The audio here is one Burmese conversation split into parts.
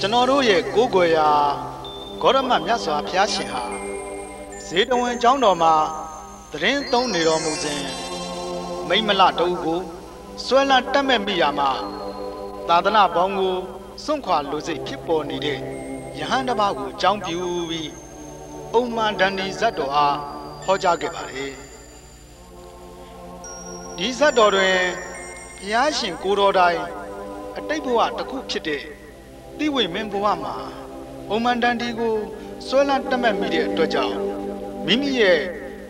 ကျွန်တော်တို့ရဲ့ကိုးကွယ်ရာဂေါရမမြတ်စွာဘုရားရှင်ဟာဇေတဝန်ကျောင်းတော်မှာသတင်းသုံးနေတော်မူစဉ်မိမ့်မလတူကိုဆွဲလန်းတက်မဲ့မိရာမှာသာသနာပေါင်းကိုစွန့်ခွာလူစိတ်ဖြစ်ပေါ်နေတဲ့ယဟန်တစ်ပါးကိုအကြောင်းပြုပြီးအုံမန္တန်ဒီဇတ်တော်အားဟောကြားခဲ့ပါတယ်ဒီဇတ်တော်တွင်ဘုရားရှင်ကိုတော်တိုင် အတိတ်ဘဝတစ်ခုဖြစ်တဲ့တိဝိမင်းဘဝမှာအုံမန္တန်ဒီကိုဆွဲလန်းတက်မဲ့မိတဲ့အတွက်ကြောင့်မိမိရဲ့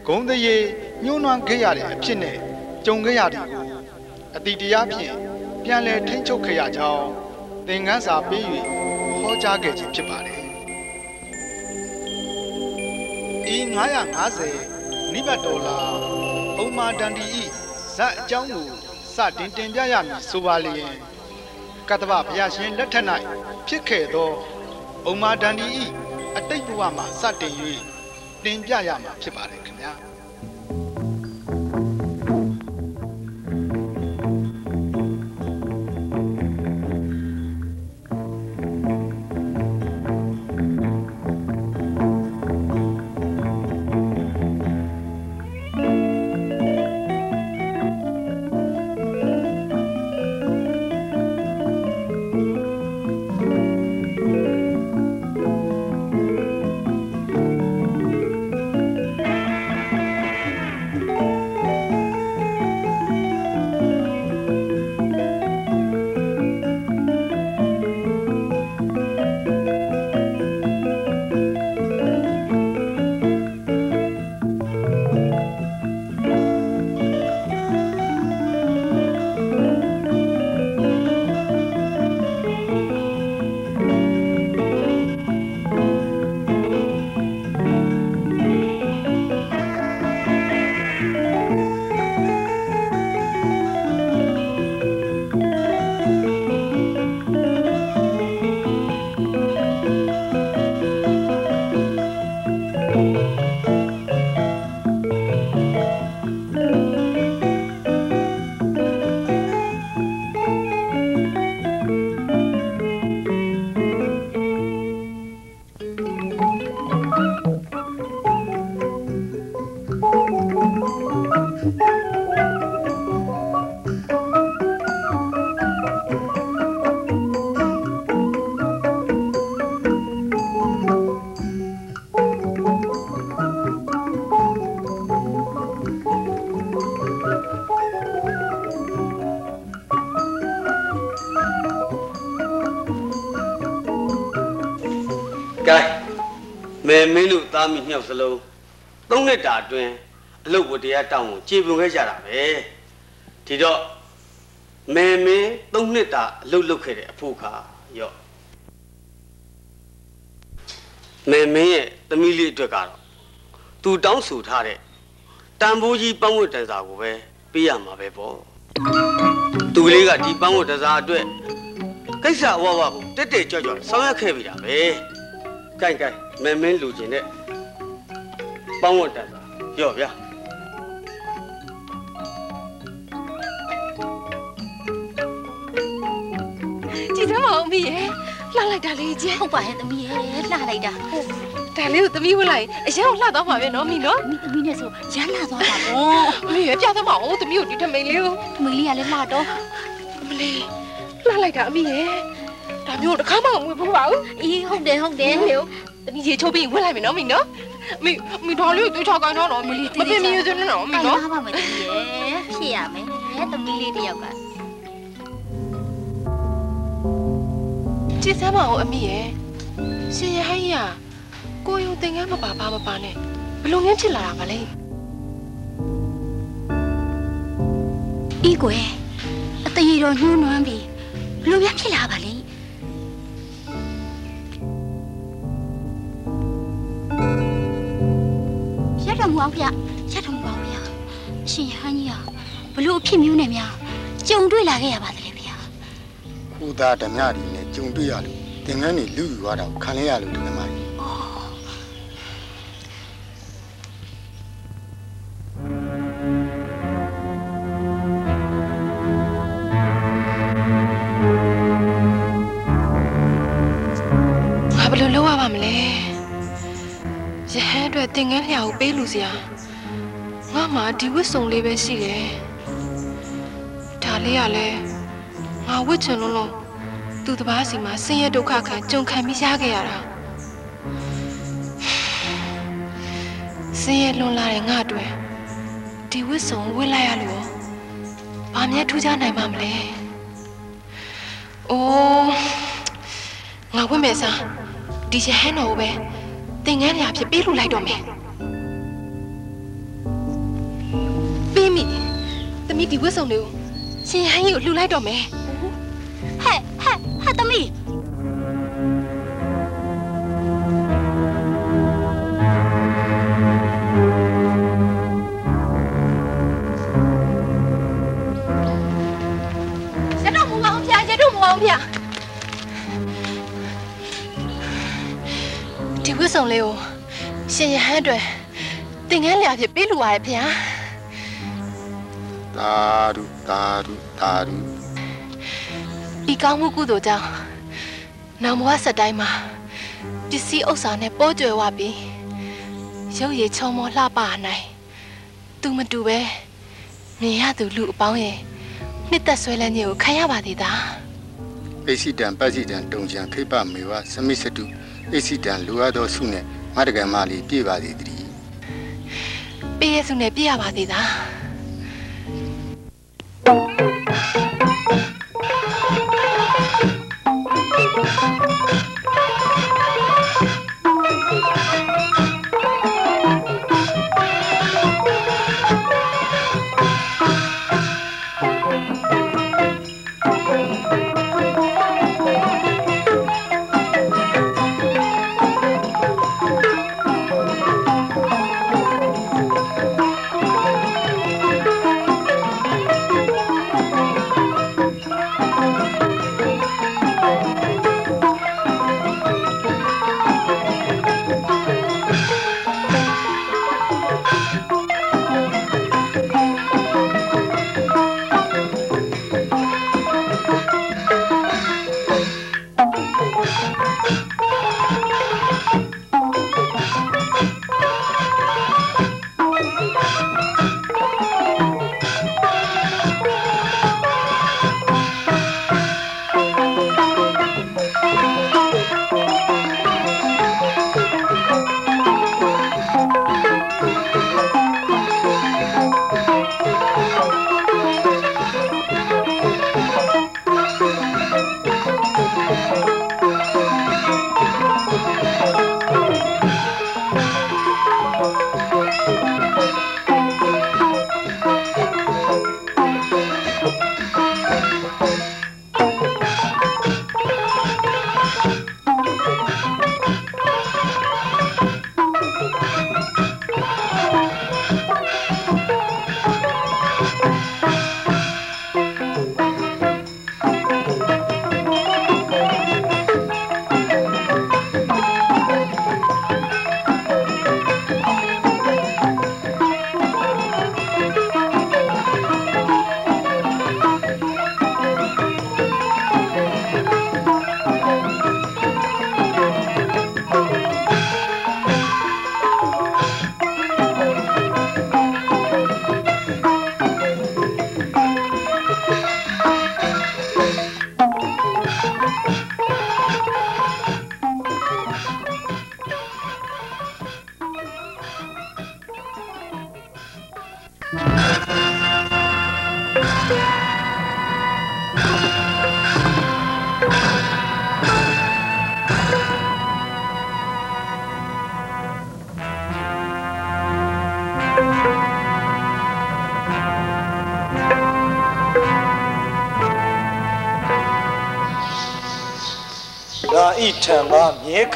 ဂုံတရေညှိုးနွမ်းခဲ့ရတဲ့အဖြစ်နဲ့ကြုံခဲ့ရတဲ့ကိုအတိတရားဖြင့်ပြန်လည်ထိန်းချုပ်ခဲ့ရကြောင်းသင်ခန်းစာပေး၍ဟောကြားခဲ့ခြင်းဖြစ်ပါတယ်။ဤ950နိဗ္ဗတ်တော်လာအုံမာတန်တီဤဇတ်အကြောင်းကိုစတင်တင်ပြရမည်ဆိုပါလျင် ကတ္တဗဘုရားရှင်လက်ထက်၌ဖြစ်ခဲ့သောအုံမာတန်တီဤအတိတ်ဘဝမှာစတင်၍တင်ပြရမှာဖြစ်ပါတယ်ခင်ဗျာ။ သားမိမြောက်စလုံးသုံးနှစ်တာအတွင်းအလုတ်ဝတရားတောင်းကိုကြေပွန်ခဲ့ကြတာပဲဒီတော့မဲမင်းသုံးနှစ်တာအလုတ်လုပ်ခဲ့တဲ့အဖို့ခါရော့မဲမင်းရဲ့သမီးလေးအတွက်ကတော့သူတောင်းဆိုထားတဲ့တန်ဖိုးကြီးပန်းဝတ်တန်စာကိုပဲပေးရမှာပဲပေါ့သူကလေးကဒီပန်းဝတ်တန်စာအတွက်ကိစ္စအဝဝကိုတက်တက်ကြွကြွဆောင်ရွက်ခဲ့ပြီတာပဲကိုင်ကိုင်မင်းမင်းလူကျင်တဲ့ ပေါင်းဝတ်တန်တာရော့ဗျာကြည့်စမ်းမအောင်မီးရဲ့လှလိုက်တာလေးကျဲဟုတ်ပါရဲ့သမီးရဲ့လှလိုက်တာဒါလေးကိုသမီးဝတ်လိုက်အရင်ကလှတော့မှာပဲနော်မီနော်သမီးသမီးနဲ့ဆိုရမ်းလာသွားတာပေါ့မီးရဲ့ပြသမအောင်သမီးကိုဒီထမိန်လေးကိုသမီးလေးကလည်းလှတော့အမလေးလှလိုက်တာအမီးရဲ့ဒါမျိုးတစ်ခါမှမဝတ်ဘူးပါဘူးအေးဟုတ်တယ်ဟုတ်တယ်ဟေ့သမီးရေချိုးပြီးဝတ်လိုက်မယ်နော်မီနော် မီမီဒါလေးကိုတွေ့ချကောင်းတော့နော်မီမပင်မီရစနဲ့နော်မီအဲ့နော်ဒါပါမယ်သမီးရဲ့ဖြစ်ရမယ်သမီးလေးတယောက်ကကြည့်စမ်းမအောင်အမီးရဲ့ရှင်ရဟန်းကြီးကကိုယုံသင်္ကန်းမပါပါမပါနဲ့ဘလို့ငင်းဖြစ်လာတာပါလဲဤကွယ်အတရေတော်ညှိုးနွမ်းပြီးဘလို့များဖြစ်လာပါလိ တော်မူအောင်ဖေရတော်မူအောင်ဖေအရှင်ဟန်းကြီးဟာဘလို့အဖြစ်မျိုးနဲ့များကြုံတွေ့လာခဲ့ရပါသလဲဖေခုသားဓမြတွေနဲ့ကြုံတွေ့ရလို့သင်္ကန်းတွေလူယူရတာကိုခံလဲရလို့ဒီမှာကြီး တင်ငန်းလျာကိုပေးလူစရာငါမှဒီဝတ်စုံလေးပဲရှိတယ်ဒါလေးကလည်းငါဝတ်ချင်လုံးလုံးသူ့တပားစီမှာဆင်းရဲဒုက္ခခံကြုံခံပြီးရခဲ့ရတာဆင်းရဲလွန်လာတဲ့ငါအတွက်ဒီဝတ်စုံဝတ်လိုက်ရလို့ဘာမှထူးခြားနိုင်မှာမလဲအိုးငါဝတ်မယ်စားဒီရဟန်းတော်ကိုပဲ တင်ငန်းလျာဖြစ်ပေးလူလိုက်တော့မယ်ပေးမိသမီးဒီဝတ်စုံလေးကိုရှင်ဟန်းကြီးကိုလှူလိုက်တော့မယ်ဟဲ့ဟဲ့ဟဲ့သမီးရတော့မူအောင်ဖျားရတော့မူအောင်ဖျား တ်စုံလေးကိုရှင်ရဟန်းအတွက်တင်ငန်းလျာဖြစ်ပေးလူပါရဲ့ဖျားသာဓုသာဓုသာဓုဤကောင်းမှုကုသိုလ်ကြောင့်နောင်ဘဝဆက်တိုင်းမှာပစ္စည်းဥစ္စာနဲ့ပိုးကြွယ်ဝပြီးရုပ်ရည်ချုံမောလှပနိုင်သူမတူပဲမြင်ရသူလူအပေါင်းရဲ့နှစ်သက်ဆွဲလန်းခြင်းကိုခံရပါသေးသားအိစီတံပစီတံတုံချံခိပမေဝစမိစတု အိစီတံလူအပ်သောဆုနဲ့မတကံမလေးပြည့်ပါသည်တည်းပေးရစုနဲ့ပြည့်ရပါသေးသား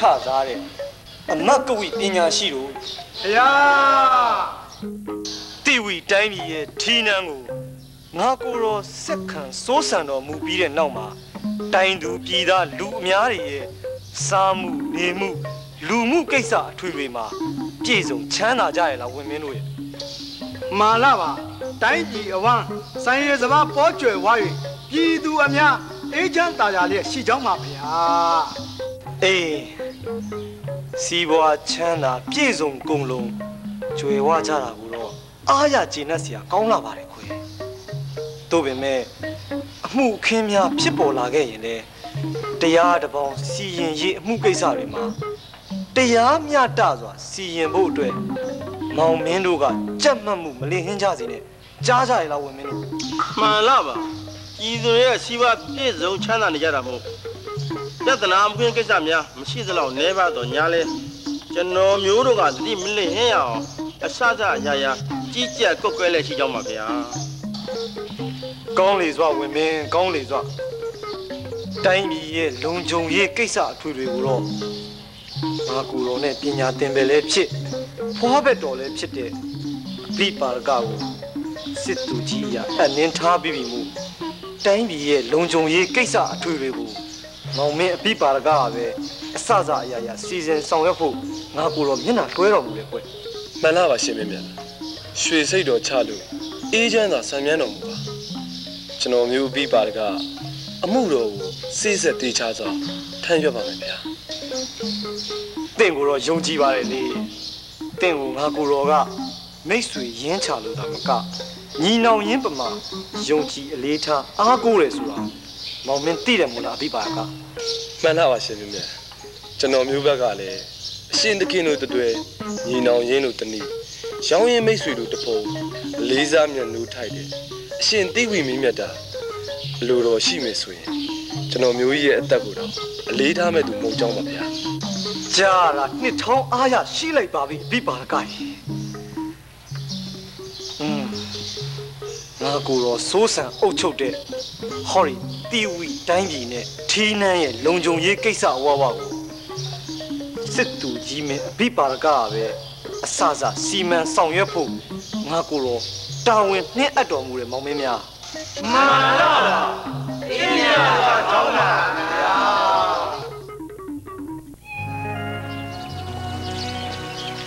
ခစားတဲ့အမတ်ကဝိပညာရှိတို့ဘုရားတိဝီတိုင်းပြည်ရဲ့ထီးနှန်းကိုငါကိုယ်တော်စက်ခံစိုးစံတော်မူပြီးတဲ့နောက်မှာတိုင်းသူပြည်သားလူအများတွေရဲ့စားမှုနေမှုလူမှုကိစ္စအထွေထွေမှာပြည့်စုံချမ်းသာကြရလားဝင်မင်းတို့ရဲ့မာလာပါတိုင်းပြည်အဝမ်းဆိုင်ရစဘာပေါ်ကျွယ်ဝါ၍ပြည်သူအများအေးချမ်းသာကြလျက်ရှိကြောင်းပါဗျာအေး စီးပွားချမ်းသာပြည့်စုံကုန်လုံးကြွယ်ဝကြတာကိုတော့အားရကျေနပ်စရာကောင်းလာပါတယ်ခွေတို့ပင်မဲ့အမှုအခင်းများဖြစ်ပေါ်လာခဲ့ရင်လေတရားတစ်ပေါင်းစီရင်ရေးအမှုကိစ္စတွေမှာတရားမျှတစွာစီရင်ဖို့အတွက်မောင်မင်းတို့ကကြက်မှတ်မှုမလင်ဟင်းကြစေနဲ့ကြားကြရလားဝင်မင်းတို့မှန်လားပါကြီးစုရဲ့စီးပွားပြည့်စုံချမ်းသာနေကြတာမဟုတ် ပြဿနာအမှုကိစ္စများမရှိသလောက်နဲပါတော့ညာလဲကျွန်တော်မျိုးတို့ကသတိမလင့်ဟင်းရအောင်အဆအဆအရာရာကြီးကြပ်ကွက်ကွဲလဲရှိကြောင်းပါဗျာကောင်းလေစွာဝင်မင်းကောင်းလေစွာတိုင်းပြည်ရဲ့လုံခြုံရေးကိစ္စအထွေတွေကိုတော့ငါကူတော်နဲ့ပညာသင်ပဲလဲဖြစ်ဖွားဘက်တော်လဲဖြစ်တဲ့အဘိပါရကကိုစစ်သူကြီးရအနှင်းထားပြီးပြီမူတိုင်းပြည်ရဲ့လုံခြုံရေးကိစ္စအထွေတွေကို မောင်မင်းအဘိပါရကကပဲအဆအဆအရာရာစီစဉ်ဆောင်ရွက်ဖို့ငါကူတော်မျက်နှာတွဲတော်မူတယ်ကွမှန်လားပါရှင်မင်းမြတ်ရွှေစိတ်တော်ချလို့အေးချမ်းသာဆံမြန်းတော်မူပါကျွန်တော်မျိုးပြီးပါတကအမှုတော်ကိုစိစက်တေချာစွာထမ်းရွက်ပါမယ်ဗျာတင့်ကိုတော့ယုံကြည်ပါတယ်လေတင့်ကိုငါကိုတော်ကမိတ်ဆွေရင်းချလို့တာမကညီနောင်ရင်းပမာယုံကြည်အလေးထားအားကိုးတယ်ဆိုတာ မောင်မင်းသိတယ်မို့လားအဘိပါကမှန်လားပါရှင်မင်းမြတ်ကျွန်တော်မျိုးဘက်ကလည်းအရှင်သခင်တို့တတွေ့ညီနောင်ရင်းတို့တနည်းရောင်းရင်မိတ်ဆွေတို့တဖုံအလေးစားမြတ်နိုးထိုက်တယ်အရှင်သိဝီမင်းမြတ်တာအလိုတော်ရှိမယ်ဆိုရင်ကျွန်တော်မျိုးကြီးရဲ့အသက်ကိုတော့အလေးထားမဲ့သူမဟုတ်ကြောင်းပါဗျာကြားလာနှစ်ထောင်းအားရရှိလိုက်ပါပြီအဘိပါကကြီးอืมငါကိုတော်စိုးစံအုပ်ချုပ်တဲ့ဟော်ရီ တီဝီတိုင်းပြည်နဲ့ထီးနှန်းရဲ့လုံခြုံရေးကိစ္စအဝဝကိုစစ်သူကြီးမင်းအဘိပါကကပဲအဆအဆစီမံဆောင်ရွက်ဖို့ငါကိုတော်တာဝန်နှင်းအပ်တော်မူတယ်မောင်မင်းများ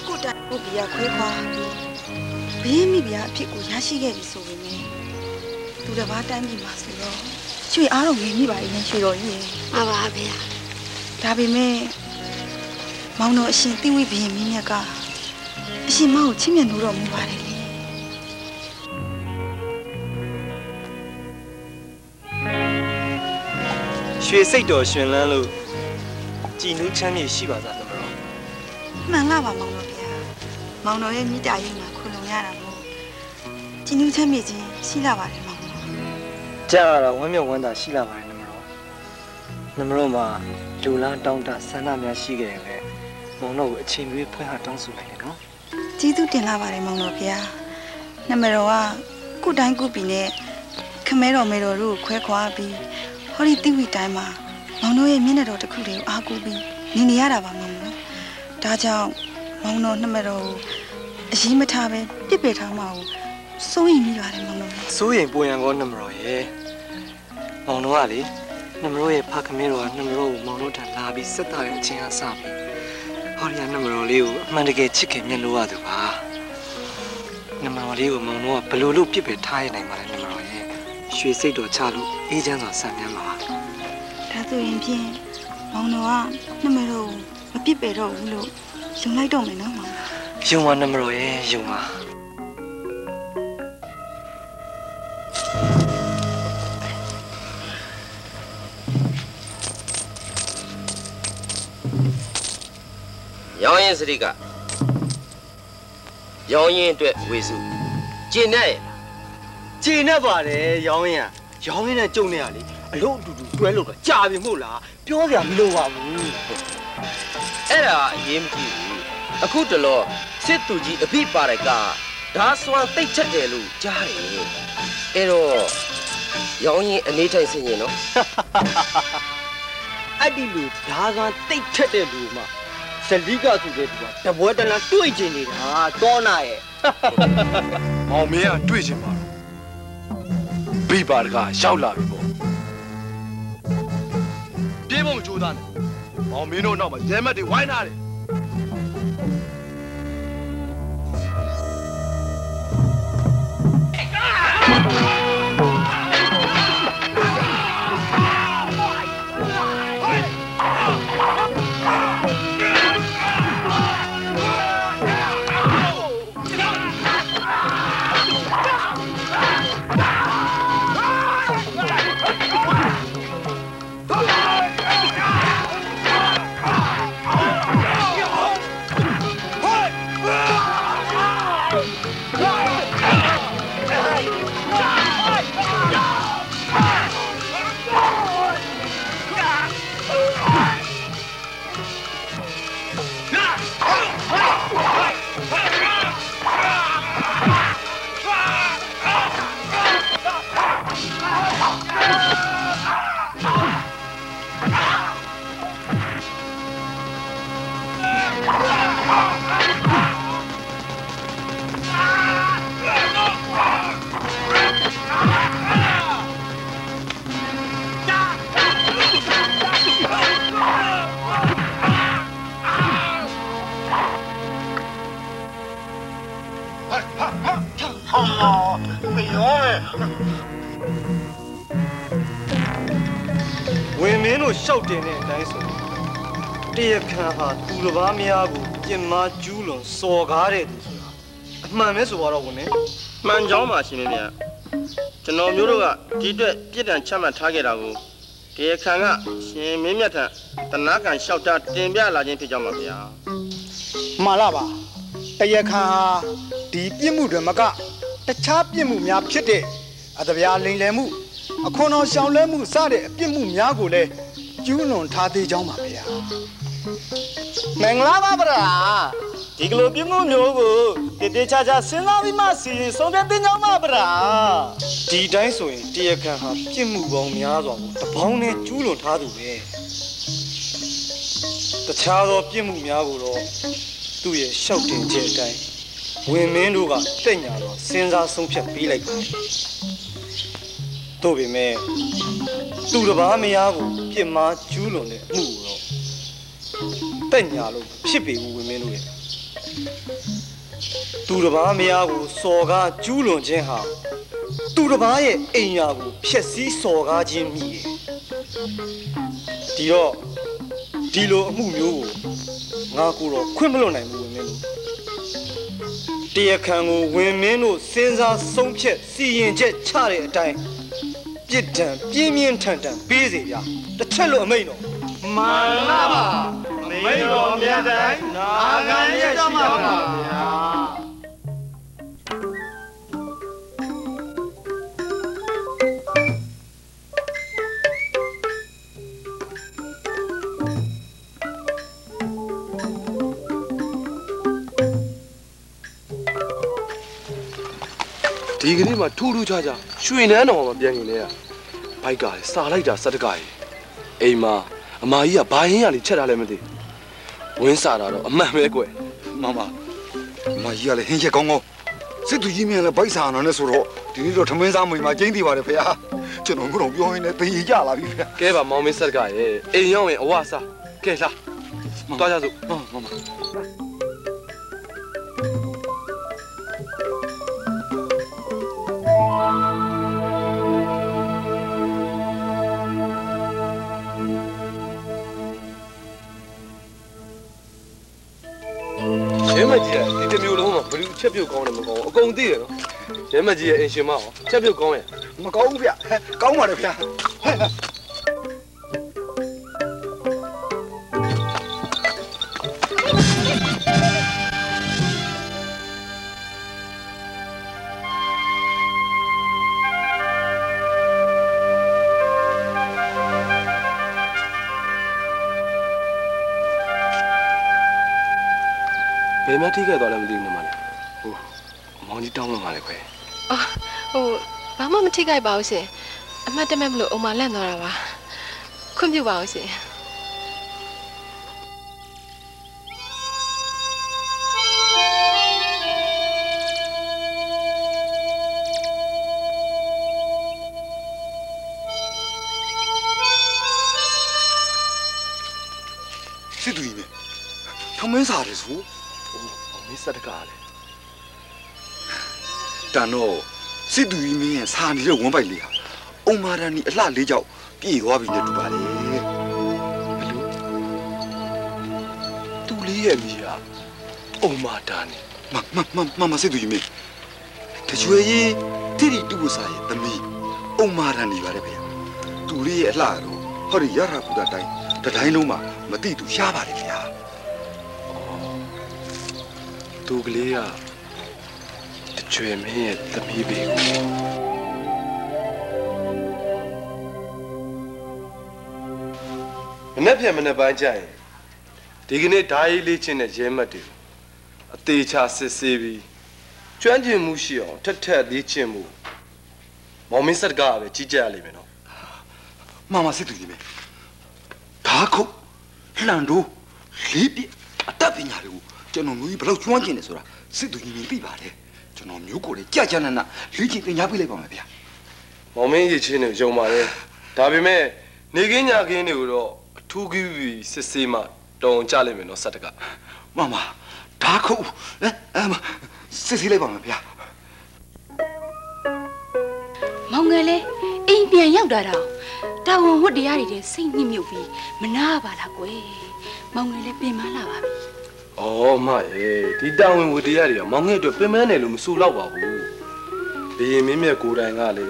ကိုတိုင်ကိုဘီယာခွဲခွာဘေးမိဘီယာအဖြစ်ကိုရရှိခဲ့ပြီဆိုပေမဲ့သူတစ်ပါးတိုင်းပြည်မှာဆိုတော့ ရွှေအားတော့ငြိမ်မိပါရဲ့ရွှေတော်ကြီးရဲ့မှန်ပါဗျာဒါပေမဲ့မောင်တော်အရှင်တိဝိဘီရင်မင်းမြတ်ကအရှင်မောင်ကိုချစ်မြတ်လို့တော်မူပါတယ်လေရွှေစိတ်တော်ရှင်လန်းလို့ကြည်နူးချမ်းမြေရှိပါသားသမတော်မှန်လားပါမောင်တော်ဗျာမောင်တော်ရဲ့မိတာရင်မှာခွန်လုံရတာမို့ကျင်းဦးချမ်းမြေချင်းရှိလာပါတယ်မောင်တော် ကြားရတာဝမ်းမြောက်ဝမ်းသာရှိလာပါတယ်နမတော်နမတော်မှာလူလားတောင်းတဆန္ဒများရှိခဲ့ရင်လည်းမောင်တော်ကိုအချိန်မီဖွင့်ဟတောင်းဆိုလိုက်တယ်နော်ကျေးဇူးတင်လာပါတယ်မောင်တော်ဗျာနမတော်ကကုတိုင်းကုပီနဲ့ခမဲတော်မေတော်တို့ကိုခွဲခွာပြီးဟောဒီတိဝီတိုင်းမှာမောင်တို့ရဲ့မျက်နှာတော်တစ်ခုတည်းကိုအားကိုးပြီးနေနေရတာပါမောင်တော်ဒါကြောင့်မောင်တော်နှမတော်ကိုအရေးမထားပဲပြစ်ပယ်ထားမှာကိုစိုးရင်မိပါတယ်မောင်တော်စိုးရင်ပူရန်ကောနမတော်ရဲ့ မောင်တော်ကလေနမတော်ရဲ့ဖခင်မင်းတော်ကနမတော်ကိုမောင်တော်ထံလာပြီးဆက်တာတဲ့အချင်းအစပြီးဟောဒီကနမတော်လေးကိုအမှန်တကယ်ချစ်ခင်မြတ်လို့ရသူပါနမတော်လေးကိုမောင်တော်ကဘယ်လိုလုပ်ပြစ်ပယ်ထားရနိုင်ပါလဲနမတော်ရဲ့ရွှေစိတ်တော်ချလို့အေးချမ်းစွာဆံမြန်းပါဒါဆိုရင်ဖြင့်မောင်တော်ကနှမတော်ကိုမပြစ်ပယ်တော့ဘူးလို့ယုံလိုက်တော့မယ်နော်မောင်တော်ယုံပါနမတော်ရဲ့ယုံပါ ရောင်းရင်စရိကရောင်းရင်အတွက်ဝေစုကျင်တဲ့ခြေနဲ့ပါတယ်ရောင်းရင်ကရောင်းရင်နဲ့ကြုံနေရလေအလို့အတူတူတွဲလို့တော့ကြာပြီမို့လားပြောစရာမလိုပါဘူးအဲ့ဒါအရေးမကြီးဘူးအခုတလောစစ်သူကြီးအဘိပါရကဓာစွမ်းတိတ်ချက်တယ်လို့ကြားတယ်အဲ့တော့ရောင်းရင်အနေထိုင်ဆင်ရင်နော်အဲ့ဒီလူဓာကတိတ်ထက်တဲ့လူမှ ဇလီကဆိုတဲ့သူကတပွဲတလန်းတွေ့ကျင်နေတာတောနာရဲ့မောင်မင်းကတွေ့ချင်ပါတော့ပြီးပါတကရောက်လာပြီပေါ့ပြေးဖို့မကြိုးစားနဲ့မောင်မင်းတို့နောက်မှာရဲမက်တွေဝိုင်းထားတယ် Allah, င်မာကျူးလွန်စော်ကားတဲ့သူဆိုတာအမှန်ပဲဆိုတော့ဝင်မင်းမှန်ကြောင်းပါရှင်မင်းများကျွန်တော်မျိုးတို့ကဒီအတွက်ပြစ်ဒဏ်ချမှတ်ထားခဲ့တာကိုတရားခံကရှင်မင်းမြတ်ထံတနာကန်လျှောက်တာတင်ပြလာခြင်းဖြစ်ကြောင်းပါဗျာမှန်လားပါတရားခံဟာဒီပြစ်မှုတွေမကတခြားပြစ်မှုများဖြစ်တဲ့အတပြားလိန်လည်မှုအခွန်တော်ရှောင်လဲမှုစတဲ့အပြစ်မှုများကိုလည်းကျူးလွန်ထားသေးကြောင်းပါဗျာ မင်္ဂလာပါဗျာဒီကလိုပြမှုမျိုးကိုတည်တည်ချာချာစဉ်းစားပြီးမှစီရင်ဆုံးဖြတ်တင်ကြောင်းပါဗျာဒီတိုင်းဆိုရင်တရားခံဟာပြစ်မှုပေါင်းများစွာကိုတပေါင်းနဲ့ကျူးလွန်ထားသူပဲတခြားသောပြစ်မှုများကိုတော့သူ့ရဲ့ရှောက်တင်ချက်အတိုင်းဝင်မင်းတို့ကတက်ညာတော့စဉ်းစားဆုံးဖြတ်ပေးလိုက်ပါတယ်တို့ပေမဲ့သူတစ်ပါးမယားကိုပြစ်မှားကျူးလွန်တဲ့အမှုကိုတော့ တက်ညာလို့ဖြစ်ပေဘူးဝင်မင်းတို့ရဲ့သူတစ်ပါးမယားကိုစော်ကားကျူးလွန်ခြင်းဟာသူတစ်ပါးရဲ့အိမ်ယာကိုဖျက်ဆီးစော်ကားခြင်းမိတယ်ဒီတော့ဒီလိုအမှုမျိုးကိုငါကိုတော့ခွင့်မလွတ်နိုင်ဘူးဝင်မင်းတို့တရားခံကိုဝင်မင်းတို့စဉ်းစားဆုံးဖြတ်စီရင်ချက်ချတဲ့အတိုင်းပြစ်ဒဏ်ပြင်းပြင်းထန်ထန်ပေးစေဗျာတစ်ချက်လို့အမိန်တော့မှန်လားပါ မိတော်မြတ်တိုင်းနာခံရရှိပါပါဗျာဒီကနေ့မှထူးထူးခြားခြားရွှေနန်းတော်မှာပြန်နေလေရဘိုက်ကလည်းစာလိုက်တာစက်တကကြီးအိမ်မှာ အမကြီးကဘာရင်းရလေးချက်တာလည်းမသိဝင်းစားတာတော့အမှန်ပဲကွယ်မမမကြီးကလည်းဟင်းချက်ကောင်းကောင်းစစ်သူကြီးမြင်လည်းဗိုက်ဆာနာနဲ့ဆိုတော့ဒီနေ့တော့ထမင်းစားမိမှာကျင်းတည်ပါတယ်ဖေဟာကျွန်တော်ကတော့ပြောရင်းနဲ့သိကြလာပြီဖေကဲပါမောင်မင်းစက်ကရဲ့အိမ်ရောက်ရင်အဝစားကဲလာတွားကြစို့မမ ပြုတ်ကောင်းတယ်မကောင်းဘူးအကုန်သိတယ်နော်ရဲမကြီးရဲ့အင်ရှင်မအောင်ချက်ပြုတ်ကောင်းရဲ့မကောင်းဘူးဗျကောင်းပါတယ်ဗျဘယ်မှထိခဲ့သွားလဲမသိဘူးညီမလေးဟို မောင်ကြီးတောင်းမှမှာလေခွဲအော်ဟိုဘာမှမထိခိုက်ပါဘူးရှင်အမှတ်တမဲ့မလို့အုံမလန့်သွားတာပါခွင့်ပြုပါဦးရှင်စစ်သူကြီးနဲ့ထမင်းစားတယ်ဆိုဟိုမောင်မင်းစက်တကားလေ တန်တော့စစ်သူကြီးမင်းရဲ့စာနေတဲ့ဝမ်းပိုက်လေးဟာအုံမာရန်နီအလှလေးကြောက်ပြေသွားပြီနဲ့တူပါလေဘလို့သူ့လေးရဲ့မိဟာအုံမာတာနေမမမမမစစ်သူကြီးမင်းတကြွေကြီးတိတိတူစာရဲ့သမီးအုံမာရန်နီပါတယ်ဗျသူလေးရဲ့အလှတော့ဟောဒီရရပူတာတိုင်းတတိုင်းလုံးမှာမတိသူရှားပါတယ်ဗျာသူကလေးက တကြွေမင်းရဲ့သမီးပဲကိုမနေ့ပြန်မနေ့ပိုင်းကျရင်ဒီကနေ့ဓာရီလေးချင်းနဲ့ရဲမတ်တွေအသေးချာစစ်ဆေးပြီးကျွမ်းကျင်မှုရှိအောင်ထက်ထက်လေးချင်းမှုမောင်မင်းစက်ကပဲကြီးကြပ်ရလိမ့်မယ်နော်မမစစ်သူကြီးပဲဓာခုတ်လှန်တို့လေးပြအတတ်ပညာတွေကိုကျွန်တော်မျိုးကြီးဘယ်လောက်ကျွမ်းကျင်နေဆိုတာစစ်သူကြီးမြင်သိပါတယ် ကျွန်တော်မျိုးကိုယ်လေးကြာကြာနာနာလေ့ကျင့်သင်ကြားပေးလိုက်ပါမယ်ဗျာမောင်မင်းရချင်းတွေယုံပါတယ်ဒါပေမဲ့နေကင်းညာကင်းတွေကိုတော့အထူးကြီးပြီးစစ်ဆေးမှတုံကြလိမ့်မယ်နော်စက်ကမမဓာခုတ်အဲအမစစ်စီလိုက်ပါမယ်ဗျာငယ်လဲအိမ်ပြန်ရောက်တာတော့တာဝန်ဝတ်တရားတွေတဲ့စိတ်ညစ်မြုပ်ပြီးမနာပါလားကွယ်မောင်ငယ်လဲပြင်မလာပါပြီ။ အော်မရဲ့ဒီတာဝန်ဝတ္တရားတွေကမောင်ငယ်အတွက်ပင်ပန်းတယ်လို့မဆိုတော့ပါဘူး။ဘီရင်မင်းမြတ်ကိုယ်တိုင်ကလေ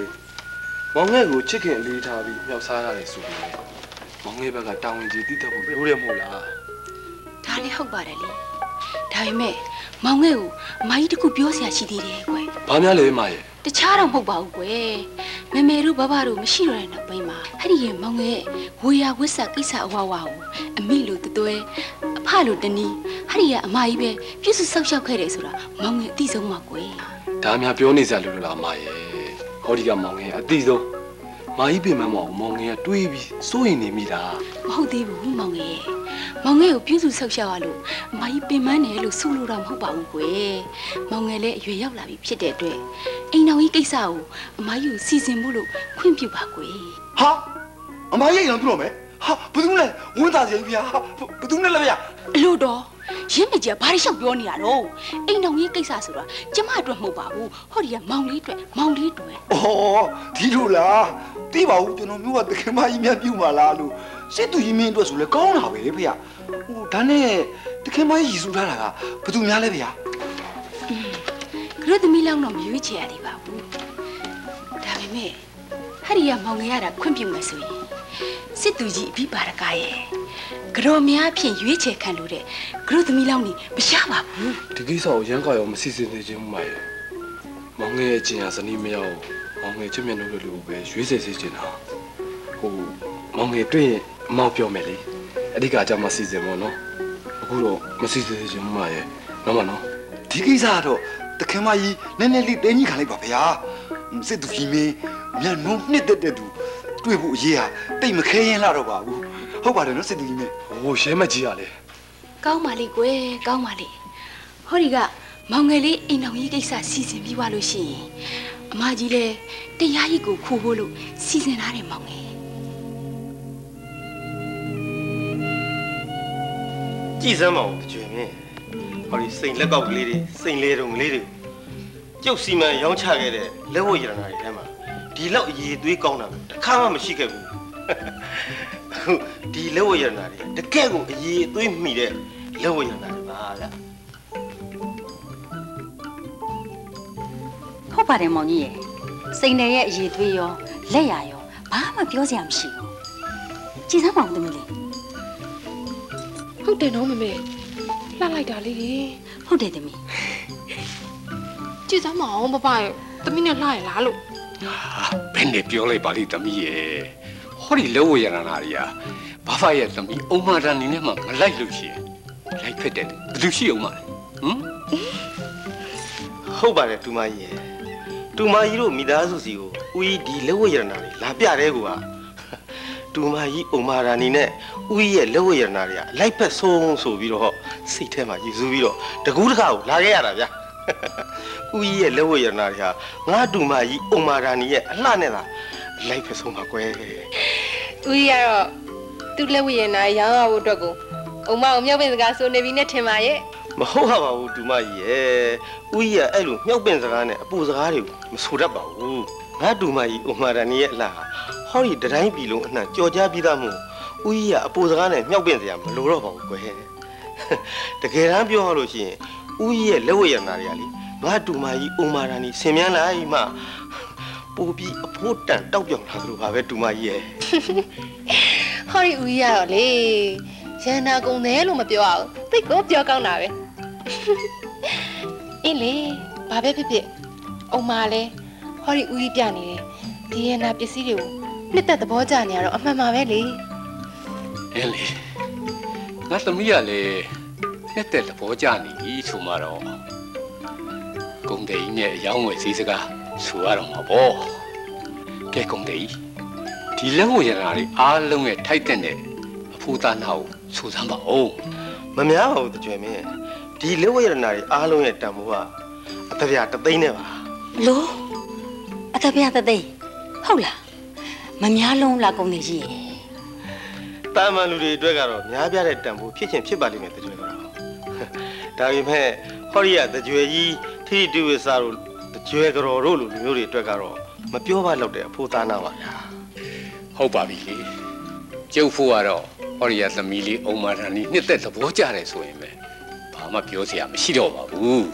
မောင်ငယ်ကိုချစ်ခင်အလေးထားပြီးမြောက်စားရတယ်ဆိုပြီးမောင်ငယ်ဘက်ကတာဝန်ကြီးတိတက်ဖို့ပြောရမဟုတ်လားဒါလည်းဟုတ်ပါတယ်လေဒါပေမဲ့မောင်ငယ်ကိုအမကြီးတခုပြောစရာရှိသေးတယ်ကွယ်။ဘာများလဲမရဲ့တခြားတော့မဟုတ်ပါဘူးကွယ်မမေတို့ဘဘတို့မရှိတော့တဲ့နောက်ပိုင်းမှာအဲ့ဒီရဲ့မောင်ငယ်ဝေယဝစ်ဆက်ကိစ္စအဝဝကိုအမိလိုတသွဲအဖလိုတနီး အဲ့ဒီကအမကြီးပဲပြည့်စုံဆောက်ရှောက်ခဲ့တယ်ဆိုတာမောင်ငယ်အသိဆုံးပါကွယ်။ဒါများပြောနေစရာလို့လားမရဲ့။ဟောဒီကမောင်ငယ်အတိဆုံးမာကြီးပင်မမောင်မောင်ငယ်ကတွေးပြီးစိုးရင်နေမိတာမဟုတ်သေးဘူးမောင်ငယ်မောင်ငယ်ကိုပြည့်စုံဆောက်ရှောက်ရလို့အမကြီးပင်မနဲ့လို့ဆိုလိုတာမဟုတ်ပါဘူးကွယ်မောင်ငယ်လည်းအရွယ်ရောက်လာပြီဖြစ်တဲ့အတွက်အိမ်တော်ကြီးကိစ္စကိုအမကြီးကိုစီစဉ်ဖို့လို့ခွင့်ပြုပါကွယ်ဟာအမရဲ့ရင်တော့ပြုတော့မယ်ဟာဘယ်သူလဲဝန်သားစီဗျာဟာဘယ်သူနဲ့လဲဗျာအလို့တော့ ရင်းမကြီးကဘာတွေလျှောက်ပြောနေတာတော့အိမ်တော်ကြီးကိစ္စဆိုတာကျမအတွက်မဟုတ်ပါဘူးဟောဒီကမောင်လေးအတွက်မောင်လေးအတွက်ဩဒီလိုလားသိပါဘူးကျွန်တော်မျိုးကတခင်မကြီးများပြုမှာလားလို့စစ်သူကြီးမင်းအတွက်ဆိုလဲကောင်းတာပဲဖေဟိုဒါနဲ့တခင်မကြီးရည်စူးထားတာကဘယ်သူများလဲဗျာကရုသမီးလောင်းတော့မရွေးချယ်ရသေးပါဘူးဒါပေမဲ့ဟဲ့ဒီကမောင်ငယ်ရတာခွင့်ပြုမယ်ဆိုရင် စစ်သူကြီးအပြီးပါရကရဲ့ကတော်များအဖြစ်ရွေးချယ်ခံလို့တဲ့ကရုသမီးလောင်းနေမရပါဘူး။ဒီကိစ္စကိုရန်ကရောမစီစဉ်နေခြင်းမရဲ့။မောင်ငယ်ရဲ့ကျင်ရဇနီးမယောမောင်ငယ်ချစ်မြတ်လို့လို့ပဲရွေးစေစေချင်တာ။ဟိုမောင်ငယ်တွေ့ရင်အမောက်ပြောမယ်လေ။အဓိကအကြောင်းမစီစဉ်မော်နော်။အခုတော့မစီစဉ်ခြင်းမရဲ့။နော်မနော်ဒီကိစ္စကတော့တခင်မကြီးနည်းနည်းလေးတင်းကြီးခံလိုက်ပါဗျာစစ်သူကြီးမင်းမျက်နှုံးနှစ်သက်တဲ့သူ တွေ့ဖို့အရေးဟာတိတ်မခဲရင်လာတော့ပါဘူးဟုတ်ပါတယ်နော်စစ်သူကြီးမင်း။ဟိုရဲမကြီးရလေကောင်းပါလေကွယ်ကောင်းပါလေဟောဒီကမောင်ငယ်လေးအိမ်တော်ကြီးကိစ္စစီစဉ်ပြီးသွားလို့ရှိရင်အမကြီးလည်းတရားကြီးကိုခိုးဖို့လို့စီစဉ်ထားတယ်မောင်ငယ်ကြည်စမ်းမအောင်ကြွယ်မင်းဟောဒီစိန်လက်ကောက်ကလေးတွေစိန်လေးတုံကလေးတွေကျုပ်စီမံရောင်းချခဲ့တဲ့လက်ဝတ်ရတနာတွေထဲမှာ ဒီလောက်အရေးသွေးကောင်းတာပဲတစ်ခါမှမရှိခဲ့ဘူးအခုဒီလက်ဝတ်ရတနာတွေတကယ့်ကိုအရေးသွေးမိတဲ့လက်ဝတ်ရတနာတွေပါဗျာဟုတ်ပါတယ်မောင်ကြီးရဲ့စိန်တယ်ရဲ့အရေးသွေးရောလက်ရရောဘာမှပြောစရာမရှိဘူးကြည်စမ်းပါဦးသမီးလေးဟုတ်တယ်နော်မမေလှလိုက်တာလေဟုတ်တယ်သမီးကြည့်စမ်းမအောင်ပပရဲ့သမီးနဲ့လှရလားလို့ ဘယ်နဲ့ပြောလိုက်ပါလိသမီးရဲ့ဟောဒီလောဝရဏနာတွေကဘာဖရဲ့သမီးအုံမာတန်နေနဲ့မှမလိုက်လို့ရှိရင်လိုက်ဖက်တယ်ဘယ်သူရှိအောင်မလဲဟမ်ဟုတ်ပါတယ်တူမကြီးရဲ့တူမကြီးတို့မိသားစုစီကိုဦးကြီးဒီလက်ဝတ်ရတနာတွေလာပြတဲ့ကွာတူမကြီးအုံမာရာနီနဲ့ဦးကြီးရဲ့လက်ဝတ်ရတနာတွေကအလိုက်ဖက်ဆုံးဆိုပြီးတော့စိတ်ထဲမှာယူဆပြီးတော့တကူးတကားကိုလာခဲ့ရတာဗျာ ဦးကြီးရဲ့လက်ဝတ်ရတနာတွေဟာငါတူမကြီးအုံမာရာနီရဲ့အလှနဲ့သာလိုက်ဖက်ဆုံးပါကွယ်ဦးကြီးကတော့သူ့လက်ဝိရနာရောင်းရဖို့အတွက်ကိုအုံမအောင်မြောက်ပင်စကားဆိုနေပြီနဲ့ထင်ပါရဲ့မဟုတ်ပါဘူးတူမကြီးရဲ့ဦးကြီးကအဲ့လိုမြောက်ပင်စကားနဲ့အပူစကားတွေကိုမဆိုတတ်ပါဘူးငါတူမကြီးအုံမာရာနီရဲ့အလှဟာဟောဒီတတိုင်းပြည်လုံးအနှံ့ကြော်ကြားပြီးသားမို့ဦးကြီးကအပူစကားနဲ့မြောက်ပင်စရာမလိုတော့ပါဘူးကွယ်တကယ်တမ်းပြောရလို့ရှိရင် ဦးကြီးရဲ့လက်ဝတ်ရနာတွေကလေငါတူမကြီးအုံမာရာနီဆင်မြန်းလိုက်မှပူပြီးအဖို့တန်တောက်ပြောင်လာသလိုပါပဲတူမကြီးရဲ့ဟောဒီဦးကြီးကတော့လေရန်နာကုန်တယ်လို့မပြောအောင်တိတ်ကိုပြောကောင်းတာပဲအင်းလေဘာပဲဖြစ်ဖြစ်အုံမလဲဟောဒီဦးကြီးပြနေတယ်ဒီရန်နာပစ္စည်းတွေကိုနှစ်သက်သဘောကျနေရတော့အမှန်ပါပဲလေအင်းလေငါသမီးကလည်း နှစ်သက်သဘောကျနေပြီဆိုမှတော့ဂုံတိန်နဲ့အရောင်းဝယ်စည်းစကားဆိုရတော့မှာပေါ့ကဲဂုံတိန်ဒီလက်ဝရဏတွေအားလုံးရဲ့ထိုက်တဲ့အဖိုးသားနာကိုစူစမ်းပါဦးမများပါဘူးတကြွယ်မင်းဒီလက်ဝတ်ရနာတွေအားလုံးရဲ့တန်ဖိုးကအတပြားတသိန်းနဲ့ပါလို့အတပြတသိန်းဟုတ်လားမများလုံးလားကုန်နေကြီးရဲ့တာမန်လူတွေအတွက်ကတော့များပြားတဲ့တန်ဖိုးဖြစ်ချင်းဖြစ်ပါလိမ့်မယ်တကြွယ်ကတော့ ဒါပေမဲ့ဟောရီကတကြွယ်ကြီးထိထိတူဝိစာတို့တကြွယ်ကြော်တို့လိုလူမျိုးတွေအတွက်ကတော့မပြောပါတော့တဲ့အဖိုးသားနာပါဗျာဟုတ်ပါပြီလေကျုပ်ဖို့ကတော့ဟောရီယာသမီးလေးအုံမာရန်ကြီးနှစ်သက်သဘောကျတယ်ဆိုရင်ပဲဘာမှပြောစရာမရှိတော့ပါဘူး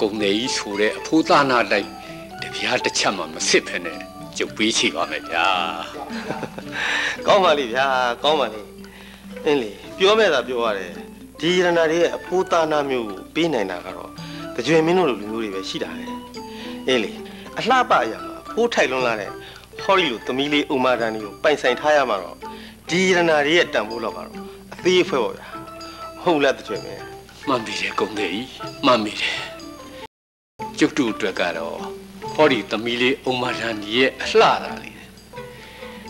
ကုံတယ်ကြီးဆိုတဲ့အဖိုးသားနာလိုက်တပြားတစ်ချက်မှမစစ်ဖ ೇನೆ ကျုပ်ပေးချေပါမယ်ဗျာကောင်းပါလိဗျာကောင်းပါလိအင်းလေပြောမဲ့သာပြောရတယ် ဒီရဏတွေရဲ့အဖိုးသားနာမျိုးကိုပေးနိုင်တာကတော့တကြွယ်မင်းတို့လိုလူမျိုးတွေပဲရှိတာပဲအေးလေအလှပအရာမှာဖိုးထိုက်လွန်းလာတဲ့ဟော်ရီလိုသမီးလေးဥမာဒန်တွေကိုပိုင်ဆိုင်ထားရမှာတော့ဒီရဏတွေရဲ့တန်ဖိုးတော့ကတော့အသေးအဖွဲပေါ့ဗျာဟုတ်လားတကြွယ်မင်းမှန်ပြီလေကုံတယ်ကြီးမှန်ပြီလေကျုပ်တို့အတွက်ကတော့ဟောဒီသမီးလေးအုံမာရန်ကြီးရဲ့အလှတာလေး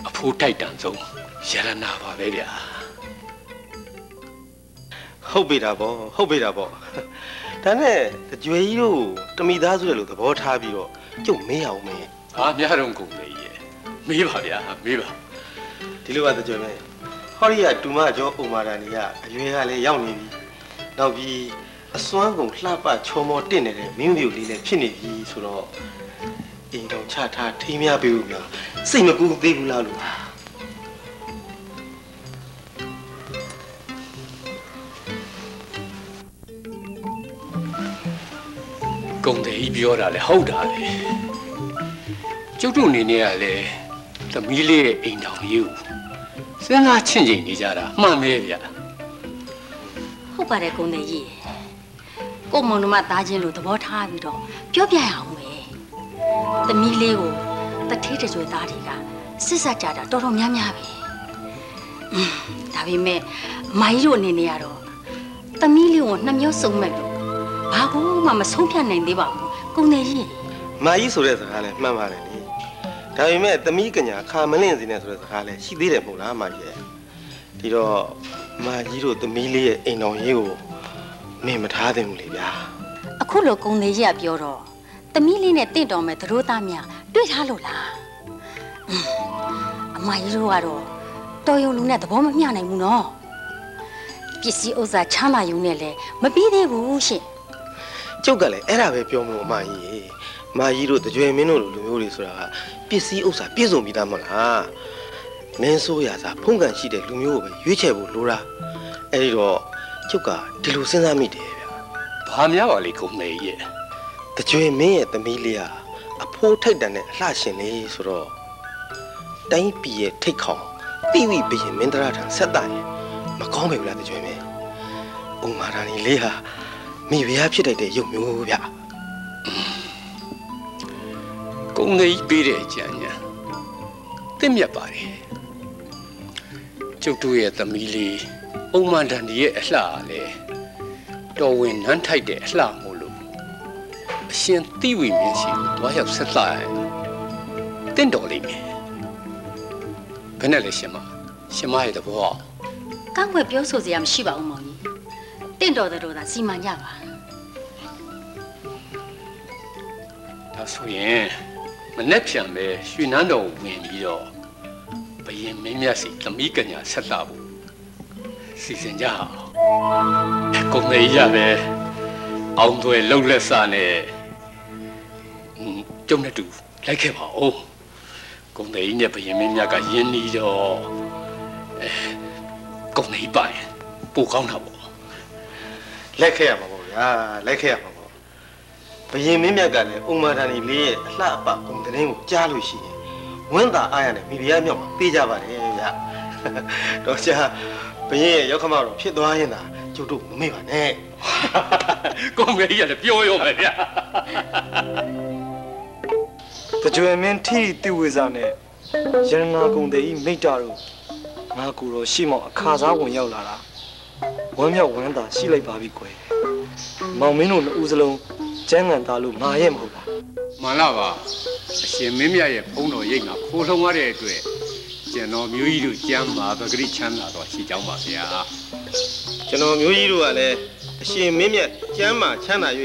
အဖိုးတိုက်တန်ဆုံးရရနာပါပဲဗျာ ဟုတ်ပြီတာပေါ့ဟုတ်ပြီတာပေါ့ဒါနဲ့တကြွယ်ကြီးတို့တမိသားစုတယ်လို့သဘောထားပြီးတော့ကျုပ်မေးအောင်မေးဟာများတော့ကုန်တယ်ကြီးရဲ့မေးပါဗျာမေးပါဒီလိုပါတကြွယ်မေးဟောရီကတူမကျော်ဥမာဒန်ကြီးကအရွယ်ကလည်းရောက်နေပြီနောက်ပြီးအစွမ်းကုန်လှပချောမောတင့်နေတဲ့မင်းမျိုးလေးလည်းဖြစ်နေပြီဆိုတော့အိမ်တော်ချထားထိမ်းများပေးဦးများစိတ်မကူသေးဘူးလားလို့ ကုန်တယ်ကြီးပြောတာလေဟုတ်တာလေကျုပ်တို့အနေနဲ့ကလေသမီးလေးရဲ့အိမ်တော်ကြီးကိုစဉ်းစားချင့်ချိန်နေကြတာမှန်ပဲဗျာဟုတ်ပါတယ်ကုန်းတဲ့ကြီးကို့မုံတို့မသားချင်းလို့သဘောထားပြီးတော့ပြောပြရအောင်ပဲသမီးလေးကိုတထေးတကြွယ်သားတွေကစစ်ဆက်ကြတာတော်တော်များများပဲအင်းဒါပေမဲ့မိုင်းတို့အနေနဲ့ကတော့သမီးလေးကိုနှမျိုးစုံမဲ့လို့ ဘာကူမှမဆုံးဖြတ်နိုင်သေးပါဘူးကုန်းတဲ့ကြီးမာကြီးဆိုတဲ့စကားလည်းမှန်ပါတယ်လေဒါပေမဲ့သမီးကညာခါမလင့်စီနဲ့ဆိုတဲ့စကားလည်းရှိသေးတယ်မဟုတ်လားမာကြီးရဲ့ဒီတော့မာကြီးတို့သမီးလေးရဲ့အိမ်တော်ရေးကိုမင်းမထားသင့်ဘူးလေဗျာအခုလိုကုန်းသေးကြီးကပြောတော့သမီးလေးနဲ့တင့်တော်မဲ့သတို့သားများတွေ့ထားလို့လားအင်းအမကြီးတို့ကတော့တော်ရုံလူနဲ့သဘောမမျှနိုင်ဘူးနော်ပစ္စည်းဥစ္စာချမ်းသာယူနဲ့လည်းမပြီးသေးဘူးရှင် ကျုပ်ကလည်းအဲ့ဒါပဲပြောမို့အမကြီးရေမာကြီးတို့တကြွယ်မင်းတို့လိုလူမျိုးတွေဆိုတာကပစ္စည်းဥစ္စာပြည့်စုံပြီးသားမဟုတ်လားမင်းဆိုးရစားဖုန်ကန်ရှိတဲ့လူမျိုးကိုပဲရွေးချယ်ဖို့လိုတာအဲ့ဒီတော့ကျုပ်ကဒီလိုစဉ်းစားမိတယ်ဗျဘာများပါလေကုန်တယ်ကြီးရဲ့တကြွယ်မင်းရဲ့သမီးလေးဟာအဖိုးထိုက်တန်တဲ့အလှရှင်လေးဆိုတော့တိုင်းပြည်ရဲ့ထိတ်ခေါင်တိဝိဘရင်မင်းတရားထံဆက်တာရင်မကောင်းပဲဘူးလားတကြွယ်မင်းဥမာရာနီလေးဟာ မိဖုရားဖြစ်တတ်တဲ့ရုပ်မျိုးဗျကုန်တယ်ကြီးပေးတဲ့အကြံညာတင့်မြတ်ပါတယ်ကျုပ်တို့ရဲ့သမီးလေးအုံမန်တန်ဒီရဲ့အလှကလေတော်ဝင်နန်းထိုက်တဲ့အလှမို့လို့အရှင်တိဝိမင်းစီကိုတွားရောက်ဆက်လာရင်တင့်တော်လိမ့်မယ်ဘယ်နဲ့လဲရှင်မရှင်မရဲ့သဘောကကန့်ွက်ပြောဆိုစရာမရှိပါဘူးမောင်ကြီးတင့်တော်တဲ့တို့သာစီမံကြပါ ဒါဆိုရင်မနဲ့ပြန်ပဲရွှေနန်းတော်ကိုဝင်ပြီးတော့ဘယင်မင်းမြတ်စီသမီးကညာဆက်လာဖို့စီစဉ်ကြအောင်ကုန်နေရပဲအောင်သွဲလှုပ်လက်စားနဲ့อืมကျုံနဲ့တူလိုက်ခဲ့ပါဦးကုန်နေကြီးနဲ့ဘယင်မင်းမြတ်ကယင်းနီးတော့အဲကုန်နေပိုင်ပိုကောင်းတာပေါ့လက်ခဲ့ရမှာပေါ့ဗျာလက်ခဲ့ရမှာပေါ့ ဘယင်မင်းမြတ်ကလည်းဥမာဒန်ဒီလေးရဲ့အလှအပဂုံသတင်းကိုကြားလို့ရှိရင်ဝင်းသာအားရနဲ့မိဖုရားမြောက်မှာပေးကြပါတယ်ဗျတော့ကြာဘယင်ရဲ့ရောက်ခမတော်ဖြစ်သွားရင်သာကျုပ်တို့မမေ့ပါနဲ့ကုန်နေကြီးကလည်းပြောရောပဲဗျာတကြွယ်မင်းထိတိဝေစာနဲ့ရတနာကုံတဲ့ဤမိတ္တာတို့ငါကူတော့ရှိမောင်အခါစားဝင်ရောက်လာတာဝမ်းမြောက်ဝမ်းသာရှိလိုက်ပါပြီကွယ်မောင်မင်းတို့နှစ်ဦးစလုံး ကျန်းကန်သားလို့မာရဲ့မဟုတ်လားမှန်လားပါအရှင်မင်းမြတ်ရဲ့ဘုန်းတော်ရိတ်မှာခိုးထုံရတဲ့အတွက်ကျွန်တော်မျိုးကြီးတို့ကျမ်းမာပဂရိချမ်းသာတော့ရှိကြောင်းပါဗျာကျွန်တော်မျိုးကြီးတို့ကလည်းအရှင်မင်းမြတ်ကျမ်းမာချမ်းသာ၍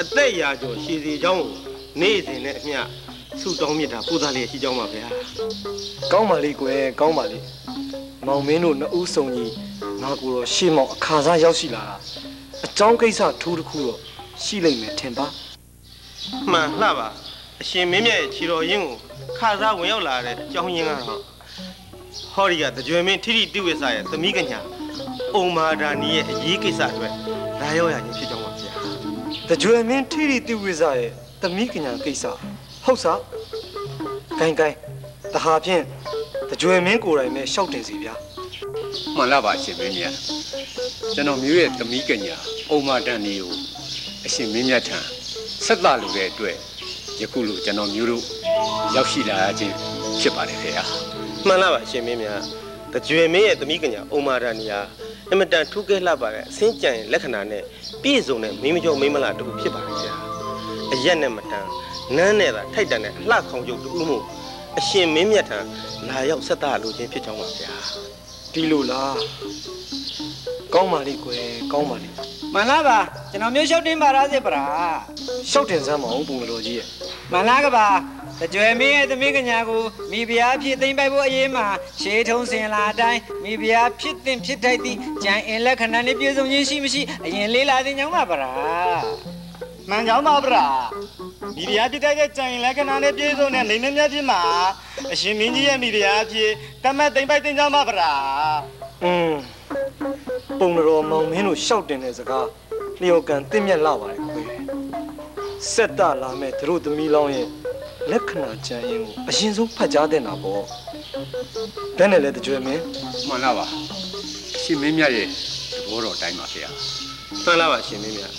အသက်ရာကျော်ရှည်စီကြောင်းကိုနေ့စဉ်နဲ့အမျှဆုတောင်းမြတ်တာပူဇော်လျက်ရှိကြောင်းပါဗျာကောင်းပါလေကွယ်ကောင်းပါလေမောင်မင်းတို့နှစ်ဦးစုံကြီးငါကူတော့ရှေ့မောင်အခါစားရောက်ရှိလာတာအကြောင်းကိစ္စထူးတစ်ခုတော့ ရှိလိမ့်မယ်ထင်ပါမှန်လှပါအရှင်မင်းမြတ်ရဲ့ခြေတော်ရင်းကိုခါစားဝင်ရောက်လာတဲ့အကြောင်းရင်းကတော့ဟောဒီကတကြွယ်မင်းထိထိတိဝိဆာရဲ့သမီးကညာအုံမာဒာနီရဲ့အရေးကိစ္စအတွက်လာရောက်ရခြင်းဖြစ်ကြောင်းပါဗျာတကြွယ်မင်းထိထိတိဝိဇရဲ့သမီးကညာကိစ္စဟုတ်စားဂိုင်းဂိုင်းတဟာဖြင့်တကြွယ်မင်းကိုယ်တိုင်ပဲရှောက်တင်စီဗျာမှန်လားပါအရှင်မင်းမြတ်ကျွန်တော်မျိုးရဲ့သမီးကညာအုံမာတန်နေကို အရှင်မင်းမြတ်ထံဆက်သလိုတဲ့အတွက်ယခုလိုကျွန်တော်မျိုးတို့ရောက်ရှိလာရခြင်းဖြစ်ပါတယ်ဖေဟာမှန်လားပါအရှင်မင်းမြတ်တကြွယ်မင်းရဲ့သမီးကညာအုံမာဒာနီဟာအမတန်ထူးကဲလှပါတဲ့အစင်းကြံရဲ့လက္ခဏာနဲ့ပြည့်စုံတဲ့မင်းမကျော်မင်းမလားတူဖြစ်ပါတယ်ဗျာအရက်နဲ့မတန်နန်းနဲ့သာထိုက်တန်တဲ့အလှခေါင်ကျုပ်တူမှုအရှင်မင်းမြတ်ထံလာရောက်ဆက်သလိုခြင်းဖြစ်ကြောင်းပါဗျာဒီလိုလား ကောင်းပါလိကွယ်ကောင်းပါလိမှန်လားပါကျွန်တော်မျိုးရှောက်တင်ပါရစေပရာရှောက်တင်စမ်းမအောင်ပုံတော်ကြီးရဲ့မှန်လားကပါတကြွယ်မင်းရဲ့သမီးကညာကိုမိဖုရားဖြစ်သိမ့်ပိုက်ဖို့အရေးမှာရှေးထုံးစင်လာအတိုင်းမိဖုရားဖြစ်တင်ဖြစ်ထိုက်သည့်ကြံအင်လက္ခဏာနဲ့ပြည့်စုံခြင်းရှိမရှိအရင်လေးလာသိကြောင်းပါပရာမှန်ကြောင်းပါပရာမိဖုရားဖြစ်တဲ့ကြံအင်လက္ခဏာနဲ့ပြည့်စုံတဲ့လိမ္မာမြတ်ဖြစ်မှာအရှင်မင်းကြီးရဲ့မိဖုရားဖြစ်တမတ်သိမ့်ပိုက်သိကြောင်းပါပရာอืม ပုံတော်မောင်မင်းတို့ရှောက်တင်တဲ့စကားလျော်ကန်တင့်မြတ်လာပါတယ်ကွယ်ဆက်တလာမဲ့သူတို့သမီးလောင်းရဲ့လက္ခဏာကြံရင်ကိုအရင်ဆုံးဖတ်ကြားတဲ့နာပေါ့ဘယ်နဲ့လဲတကြွယ်မင်းမှန်လားပါအရှင်မင်းမြတ်ရဲ့သဘောတော်တိုင်းပါဖေဟာမှန်လားပါအရှင်မင်းမြတ်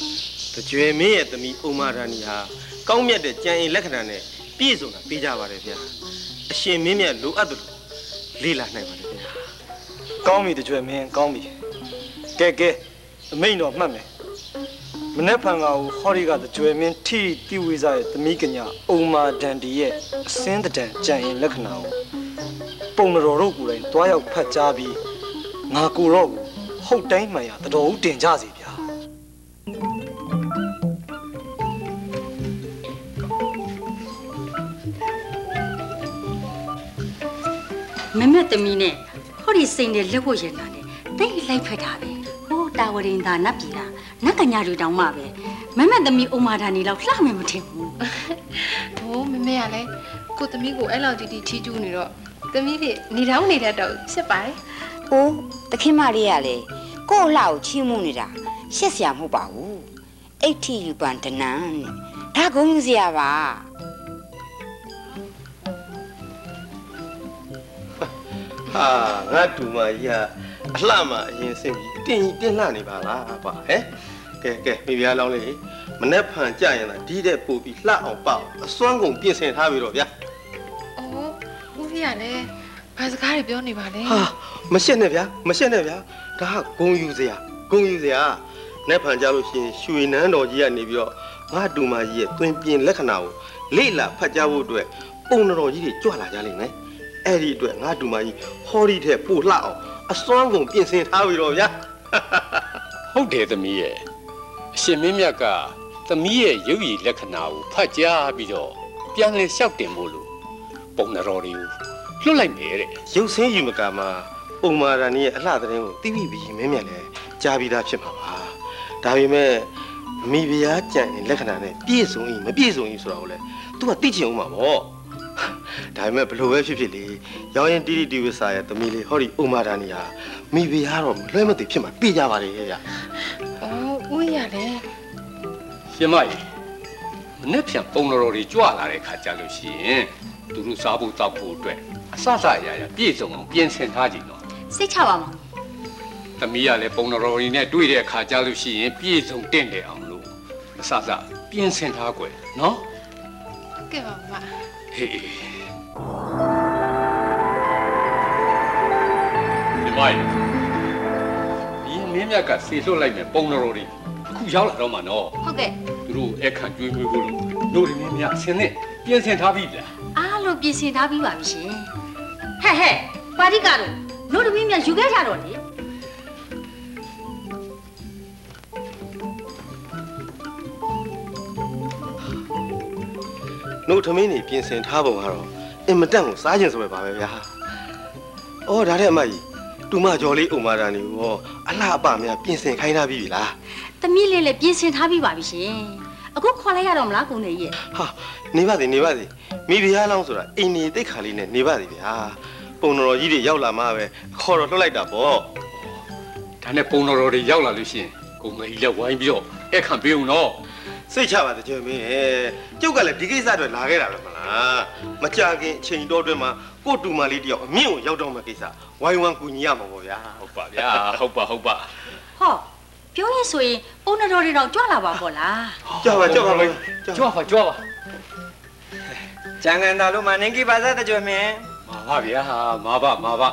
တကြွယ်မင်းရဲ့သမီးအုံမာဒာနီဟာကောင်းမြတ်တဲ့ကြံအင်လက္ခဏာနဲ့ပြည့်စုံတာပေးကြပါတယ်ဗျာအရှင်မင်းမြတ်လိုအပ်တယ်လို့လေးလာနိုင်ပါတယ်ဗျာကောင်းပြီတကြွယ်မင်းကောင်းပြီ ကဲကဲအမိန်တော်မှတ်မယ်မနေ့ဖန်ကကိုဟောဒီကတကြွယ်မင်းထိတိဝိဇရဲ့သမီးကညာအုံမာဒန်ဒီရဲ့အစင်းတံကြံရင်လက္ခဏာကိုပုံတော်တို့ကိုယ်တိုင်တွားရောက်ဖတ်ကြားပြီးငါကိုတော့ကိုဟုတ်တိုင်းမှန်ရတတော်ဦးတင်ကြစီဗျာမမက်သမီးနဲ့ဟောဒီစိန်နဲ့လက်ဖို့ရနာနဲ့တိတ်လိုက်ဖက်တာပဲဟို တာဝရင်သာနတ်ပြည်တာနတ်ကညာတွေတောင်မှပဲမမက်သမီးအုံမာဒါနေလောက်လှမယ်မထင်ဘူးဟိုမမေကလည်းကိုသမီးကိုအဲ့လောက်တီတီချီးကျူးနေတော့သမီးဖြစ်နေတော့နေတတ်တော့ဖြစ်ပါတယ်။ဟိုတခင်မလေးကလေကို့အလှကိုချီးမှုနေတာရှက်စရာမဟုတ်ပါဘူး။အိတ်ထီယူပန်တနန်းနဲ့ဒါကုန်းယူစရာပါဟာငါတူမကြီးဟာ အလှမအရင်စင်ကြီးတင်းကြီးတင်းလှနေပါလားပါဟဲ့ကဲကဲမိဖုရားလောင်းလေးမနေ့ဖန်ကြရင်လားဒီတဲ့ပို့ပြီးလှအောင်ပေါ့အစွမ်းကုန်ပြင်ဆင်ထားပြီတော့ဗျာအော်ဦးဖေကလည်းဘာစကားတွေပြောနေပါလဲဟာမရှက်နဲ့ဗျာမရှက်နဲ့ဗျာဒါကဂုံယူစရာဂုံယူစရာနေ့ဖန်ကြလို့ရှိရင်ရွှေနန်းတော်ကြီးကနေပြီးတော့ငါတူမကြီးရဲ့တွင်ပြင်လက္ခဏာကိုလေ့လာဖတ်ကြားဖို့အတွက်ပုံတော်ကြီးတွေကြွလာကြလိမ့်မယ်အဲ့ဒီအတွက်ငါတူမကြီးဟောဒီတဲ့ပို့လှအောင် အစွမ်းကုန်ပြင်ဆင်ထားပြီတော့ဗျာဟုတ်တယ်သမီးရဲ့အရှင်မင်းမြတ်ကသမီးရဲ့ရုပ်ရည်လက္ခဏာကိုဖတ်ကြားပြီးတော့ပြန်လဲလျှောက်တင်ဖို့လို့ပုံတော်တွေကိုလွတ်လိုက်မယ်တဲ့ရုပ်ဆင်းယူမကမှာပုံမာရန်ရဲ့အလှသတင်းကိုသိပြီပြီးမင်းမြတ်လည်းကြားပြီးသားဖြစ်မှာပါဒါပေမဲ့မိဖုရားကြံရင်လက္ခဏာနဲ့ပြည့်စုံ၏မပြည့်စုံ၏ဆိုတာကိုလည်း तू ကသိချင်အောင်မှာပေါ့ ဒါပေမဲ့ဘလို့ပဲဖြစ်ဖြစ်လေရောင်းရင်တိတိတိဝိစာရဲ့သမီးလေးဟောဒီဥမာဒာနီဟာမိဖုရားတော့လွဲမသိဖြစ်မှာပြေးကြပါလေဗျာအော်ဦးရလည်းရှင်မကြီးမနေ့ပြန်ပုံတော်တွေကြွလာတဲ့ခါကြလို့ရှိရင်သူတို့စားဖို့တောက်ဖို့အတွက်အစစအရာရာပြည့်စုံအောင်ပြင်ဆင်ထားကြည့်တော့စိတ်ချပါမောင်သမီးကလည်းပုံတော်တွေနဲ့တွေ့တဲ့အခါကြလို့ရှိရင်ပြည့်စုံတင့်တယ်အောင်လို့အစစပြင်ဆင်ထားကြွယ်နော်ကဲပါမ ဟေးဒီမိုင်းဒီမင်းမြတ်ကဆေလွတ်လိုက်မယ်ပုံတော်တွေအခုရောက်လာတော့မှနော်ဟုတ်ကဲ့သူတို့အခန့်ကျွေးမွေးဖို့လို့တို့ဒီမင်းမြတ်အစင်းနဲ့ပြင်ဆင်ထားပြီလားအားလုံးပြင်ဆင်ထားပြီးပါပြီရှင်ဟဲ့ဟဲ့ပါတိကတော့လို့တမင်းများယူခဲ့ကြတော့လေ နှုတ်ထမင်းနေပြင်ဆင်ထားပုံကတော့အင်မတန့်ကိုစားကျင်ဆိုပဲပါပဲဗျာအော်ဒါတဲ့အမကြီးတူမကျော်လေးဥမာဒာနီကိုအလှအပများပြင်ဆင်ခိုင်းထားပြီလားသမီးလေးလည်းပြင်ဆင်ထားပြီးပါပြီရှင်အခုခေါ်လိုက်ရတော့မလားကုန်တယ်ကြီးရဲ့ဟာနေပါစေနေပါစေမိဖုရားလောင်းဆိုတာအိမ်နေတိတ်ခါလေးနဲ့နေပါစေဗျာပုံတော်ကြီးတွေရောက်လာမှပဲခေါ်တော့လွှတ်လိုက်တာပေါ့ဒါနဲ့ပုံတော်တော်တွေရောက်လာလို့ရှိရင်ကိုမေကြီးလည်းဝိုင်းပြီးတော့အဲ့ခံပေးအောင်နော် စိတ်ချပါတကြွမင်းကျုပ်ကလည်းဒီကိစ္စအတွက်လာခဲ့တာပဲမလားမကြခင်အချိန်တော်အတွင်းမှာကို့တူမလေးတယောက်အမြင့်ကိုရောက်တော့မှကိစ္စဝိုင်းဝန်းကူညီရမှာပေါ့ဗျာဟုတ်ပါဗျာဟုတ်ပါဟုတ်ပါဟောပြောရင်ဆိုရင်ပုံတော်တွေတော့ကြွလာပါပေါ့လားကြောက်ပါကြောက်ပါမကြွပါကြွပါကျန်ကန်တော်လို့မနင်ကြီးပါစားတကြွမင်းမာပါဗျာမာပါမာပါ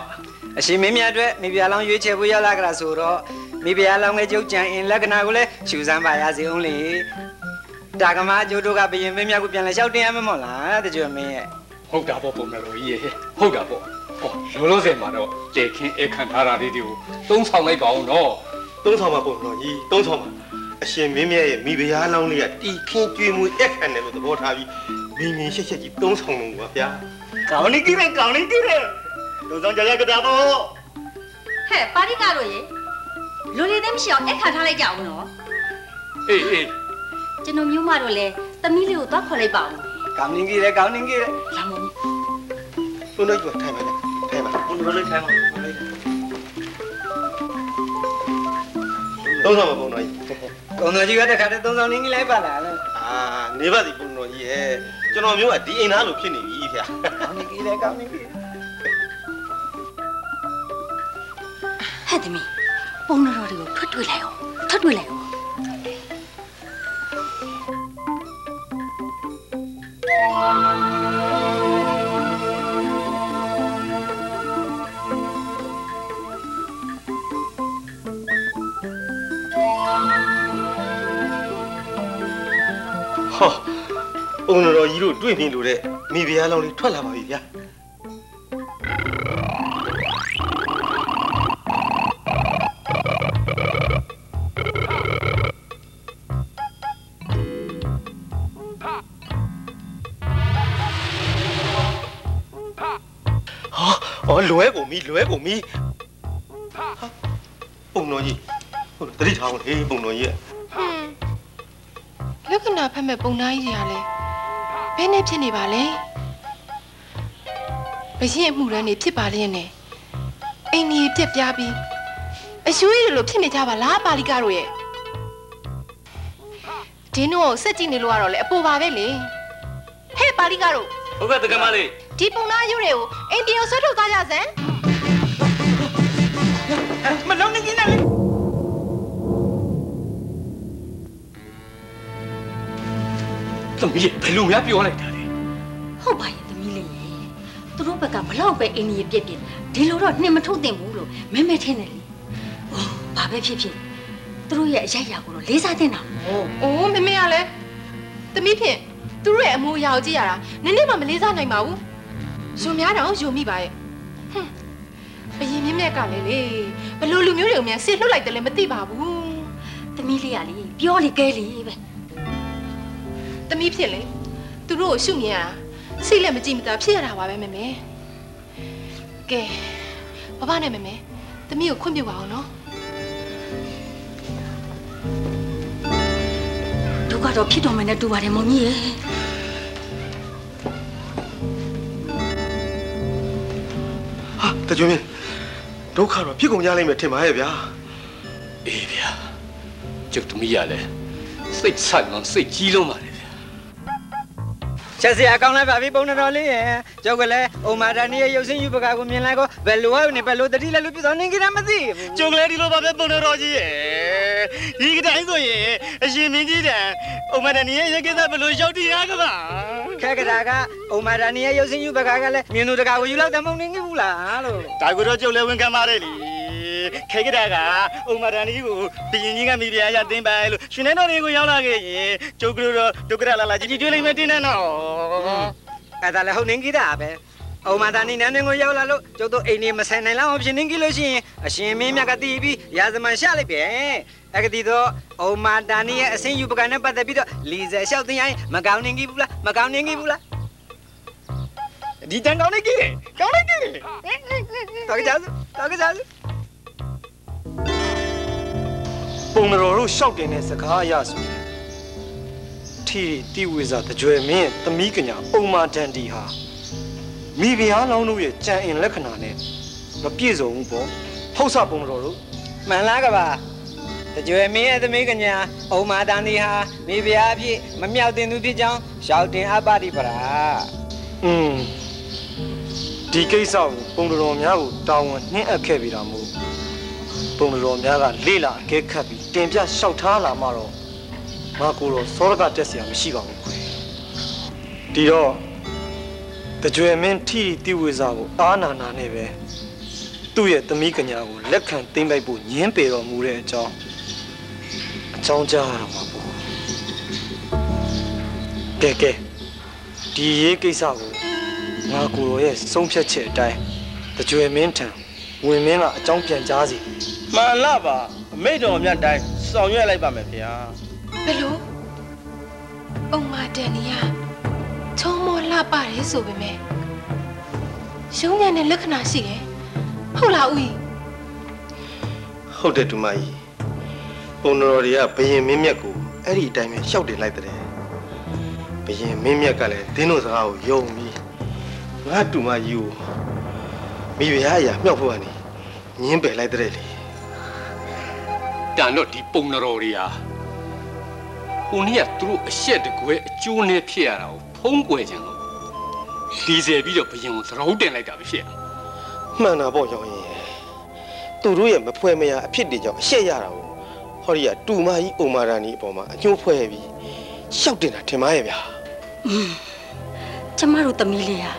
အရှင်မင်းမြတ်အတွက်မိဖုရားလောင်းရွေးချယ်ဖို့ရောက်လာကြတာဆိုတော့မိဖုရားလောင်းရဲ့ကျုပ်ကြံအင်လက္ခဏာကိုလည်းရှူစမ်းပါရစေအောင်လေ တာကမကျိုးတို့ကဘယင်မင်းမြတ်ကိုပြန်လဲလျှောက်တင်ရမှာမို့လားတကြွမင်းရဲ့ဟုတ်တာပေါ့ပုံတော်ကြီးရဲ့ဟုတ်တာပေါ့ဟောလောလောဆယ်မှာတော့တေခင်းအခန့်ထားတာလေးတွေကိုသုံးဆောင်လိုက်ပါအောင်နော်သုံးဆောင်ပါပုံတော်ကြီးသုံးဆောင်ပါအရှင်မင်းမြတ်ရဲ့မိဖုရားလောင်းလေးကတီခင်းကျွေးမှုအခန့်တယ်လို့သဘောထားပြီးမင်းမင်းရှက်ရှက်ကြီးသုံးဆောင်လို့ပါဗျာကောင်းနေကြည့်တယ်ကောင်းနေကြည့်တယ်လူဆောင်ကြရကြတာပေါ့ဟဲ့ပါရီကလို့ရေလူတွေသိမရှိအောင်အခါထားလိုက်ကြအောင်နော်အေးအေး ကျွန်တော်မျိုးမတို့လည်းသမီးလေးကိုသွားခေါ်လိုက်ပါဦးကောင်းနေကြီးလေကောင်းနေကြီးလေလာမုံဘုန်းတော်ကြီးကထိုင်ပါလေထိုင်ပါဘုန်းတော်လေးထိုင်ပါသုံးဆောင်ပါဘုန်းတော်ကြီးကုန်တော်ကြီးကတခါတည်းသုံးဆောင်နေကြီးလိုက်ပါလားလို့အာနေပါစီဘုန်းတော်ကြီးရဲ့ကျွန်တော်မျိုးကဒီအိမ်သားလိုဖြစ်နေပြီဗျာကောင်းနေကြီးလေကောင်းနေကြီးဟဲ့သမီးပုံတော်တွေကိုထွက်တွေ့လိုက်အောင်ထွက်တွေ့လိုက်အောင် ဟောဘုန်းတော်ကြီးတို့တွေ့မြင်လို့တဲ့မိဖုရားလောင်းလေးထွက်လာပါပြီဗျာ လွဲကုန်ပြီလွဲကုန်ပြီဟာပုံတော်ကြီးဟုတ်တတိထားအောင်လေပုံတော်ကြီးဟွန်းလက္ခဏာဖက်မဲ့ပုံသားကြီးတွေကလည်းဘယ်နဲ့ဖြစ်နေပါလဲဘရင်အမှုရန်နေဖြစ်ပါလျက်နဲ့အိမ်ကြီးပြက်ပြားပြီးအရွှေးတွေလိုဖြစ်နေကြပါလားပါလိကားတို့ရဲ့ဒင်းတို့ကိုစက်ကြည့်နေလို့ကတော့လေအပေါ်ပါပဲလေဟဲ့ပါလိကားတို့ဟုတ်ကဲ့တကယ်မလေး ဒီပုံသားရွတွေကိုအိမ်တီကိုဆွဲထုတ်သွားကြစမ်းမလုံးနေကြီးနဲ့လေသမီးဘယ်လိုများပြောလိုက်တာလဲဟုတ်ပါရဲ့သမီးလေးရေသူတို့ဘက်ကဘလောက်ပဲအင်းကြီးပြက်ပြက်ဒီလိုတော့နှင်မထုတ်သင့်ဘူးလို့မဲမဲထင်းတယ်လေဟိုဘာပဲဖြစ်ဖြစ်သူတို့ရဲ့အရိုက်ရာကိုတော့လေးစားသင့်တာဟုတ်။အိုးမမေကလည်းသမီးဖြင့်သူတို့ရဲ့အမိုးအရာကိုကြည့်ရတာနည်းနည်းမှမလေးစားနိုင်ပါဘူး။ ယုံများတော့ယုံမိပါရဲ့။ဟွန်းဘယင်မြင့်မြတ်ကလည်းလေဘလို့လူမျိုးတွေကိုမြန်စစ်လှုပ်လိုက်တယ်လည်းမသိပါဘူးသမီးလေးကလေပြောလေကဲလေပဲ။သမီးဖြင့်လေသူတို့ကိုရှုမြင်ရတာစိတ်လည်းမကြည့်မသာဖြစ်ရတာပါပဲမေမေ။ကဲဘဘနဲ့မေမေသမီးကိုခွင့်ပြုပါအောင်နော်ဒုက္ခတော့ဖြစ်တော်မယ်နဲ့တူပါတယ်မောင်ကြီးရေ ဟာတကြွမင်းဒုက္ခတော့ဖြစ်ကုန်ကြလိမ့်မယ်ထင်ပါရဲ့ဗျာအေးဗျာကျုပ်သမီးရလဲစိတ်ဆက်လုံးစိတ်ကြီးလုံးပါလေဗျာ ချက်စရာကောင်းလိုက်ပါပြီပုံတော်လေးရဲ့ကျုပ်ကလည်းအိုမာဒါနီရဲ့ရုပ်ရှင်ယူပကာကိုမြင်လိုက်တော့ဘယ်လိုရနေဘယ်လိုတတိလဲလို့ပြသောနေကြတာမသိကျုပ်လည်းဒီလိုပါပဲပုံတော်ကြီးရဲ့ဒီကတိုင်းဆိုရင်အရှင်မင်းကြီးတန်ဥမဒနီရဲ့ရကိစ္စဘယ်လိုရောက်တည်ရကပါခက်ကတာကအိုမာဒါနီရဲ့ရုပ်ရှင်ယူပကာကလည်းမြင်သူတကာကိုယူလောက်တယ်မဟုတ်နေဘူးလားလို့ဒါကိုတော့ကျုပ်လည်းဝန်ခံပါတယ်လေ ခေကတာကဥမဒနီကိုဘရင်ကြီးကမိဖုရားရတင်ပါလို့ရှင်နေတော်တွေကိုရောက်လာခဲ့ရင်ကျုပ်ကတော့ဒုက္ခရလာလာကြီးကြီးတွေ့လိမ့်မယ်တင်းနေတော့အဲ့ဒါလည်းဟုတ်နေကြတာပဲအိုမာဒါနီနန်းတွင်ကိုရောက်လာလို့ကျုပ်တို့အိမ်နေမဆိုင်နိုင်လောက်အောင်ဖြစ်နေကြလို့ရှိရင်အရှင်မင်းမြတ်ကတီးပြီးရာဇမန်ရှာလိုက်ပဲအဲ့ကတိတော့အိုမာဒါနီရဲ့အစင်းယူပကာနဲ့ပတ်သက်ပြီးတော့လီဇယ်လျှောက်တင်ရင်မကောင်းနေကြီးဘူးလားမကောင်းနေကြီးဘူးလားဒီတန်ကောင်းနေကြီးကောင်းနေကြီးတော်ကြစို့တော်ကြစို့ ပုံတော်တို့ရှောက်တင်တဲ့စကားအရဆိုရင်ထီတီဝေစာတကြွယ်မင်းရဲ့သမီးကညာပုံမာတန်တီဟာမိဖုရားလောင်းတို့ရဲ့ကြံအင်လက္ခဏာနဲ့မပြည့်စုံဘူးပေါ့ဟုတ်စပုံတော်တို့မှန်လားကပါတကြွယ်မင်းရဲ့သမီးကညာအုံမာတန်ဒီဟာမိဖုရားအဖြစ်မမြောက်တင်သူဖြစ်ကြောင်းရှောက်တင်အပ်ပါတိပရာอืมဒီကိစ္စကိုပုံတော်များကိုတာဝန်နှင်းအပ်ခဲ့ပြီတာမို့ ပုံတော်များကလေ့လာအကဲခတ်ပြီးတင်ပြလျှောက်ထားလာမှတော့ငါကိုယ်တော့စောရကတက်เสียမရှိပါဘူးခွေဒီတော့တကြွယ်မင်းထီတီဝေစာကိုအာနာနာနဲ့ပဲသူ့ရဲ့သမီးကညာကိုလက်ခံသိမ့်ပိုက်ဖို့ညင်းပေတော်မူတဲ့အကြောင်းအကြောင်းကြားရတော့မှာပေါ့ကဲကဲဒီရေးကိစ္စကို ငါကိုယ်တော်ရဲ့ဆုံးဖြတ်ချက်အတိုင်းတကြွယ်မင်းထံဝင်မင်းကအကြောင်းပြန်ကြားစီ မှန်လားပါအမိတ်တော်မြတ်တိုင်းဆောင်ရွက်လိုက်ပါမယ်ဗျာဘယ်လိုအုံမာတန်နီယာချုံမောလှပါတယ်ဆိုပေမဲ့ရှုံးညံ့တဲ့လက္ခဏာရှိတယ်ဟုတ်လားဦးကြီးဟုတ်တယ်ဒူမကြီးပုံတော်တွေကဘယင်မင်းမြတ်ကိုအဲ့ဒီအတိုင်းပဲရှောက်တင်လိုက်တဲ့ဘယင်မင်းမြတ်ကလည်းဒင်းတို့စကားကိုယုံပြီးငါဒူမကြီးကိုမိဖုရားအရာမြောက်ဖို့ကနေညင်းပယ်လိုက်တဲ့လေ တန်တော့ဒီပုံတော်တွေဟာဟိုနေ့ကသူတို့အရှက်တကွဲအကျိုးနဲ့ဖြစ်ရတာကိုဖုံးကွယ်ခြင်းလို့ဒီစယ်ပြီးတော့ဘယင်ကိုသရုပ်တင်လိုက်တာပဲဖြစ်ရမှန်တာပေါ့ရောင်ရင်သူတို့ရဲ့မဖွဲမရအဖြစ်တွေကြောင့်အရှက်ရတာကိုဟောဒီကတူမကြီးအုံမာရန်ဒီအပေါ်မှာအကျိုးဖွဲပြီးရှောက်တင်တာထင်ပါရဲ့ဗျာကျမတို့သမီးလေးဟာ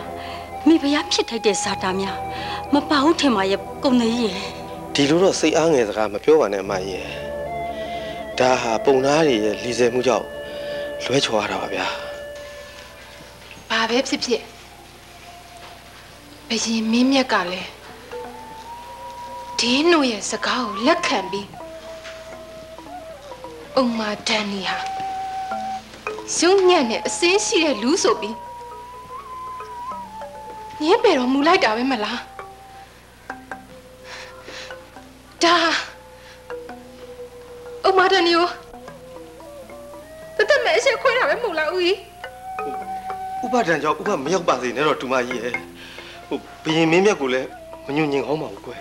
မိဖုရားဖြစ်ထိုက်တဲ့ဇာတာများမပါဘူးထင်ပါရဲ့ကုံနေကြီးရဲ့ ဒီလိုတော့စိတ်အားငယ်စကားမပြောပါနဲ့အမကြီးရဲ့ဒါဟာပုံသားတွေရဲ့လီဆယ်မှုကြောင့်လွဲချော်ရတာပါဗျာဘာပဲဖြစ်ဖြစ်ဘယင်မင်းမြတ်ကလည်းဒင်းတို့ရဲ့စကားကိုလက်ခံပြီးအုံမာတန်နီဟာရှုံးညံ့တဲ့အစင်းရှိတဲ့လူဆိုပြီးညင်းပေတော်မူလိုက်တာပဲမလား ဒါအုံမာတန်နီကိုတသက်မဲ့အရှိခွဲတာပဲမဟုတ်လားဦးကြီးဥပဒံကြောင့်ဥပမရောက်ပါစေနဲ့တော့တူမကြီးရဲ့ဟိုဘယင်မင်းမြတ်ကိုလည်းမညွန့်ညင်ကောင်းပါဘူးကွယ်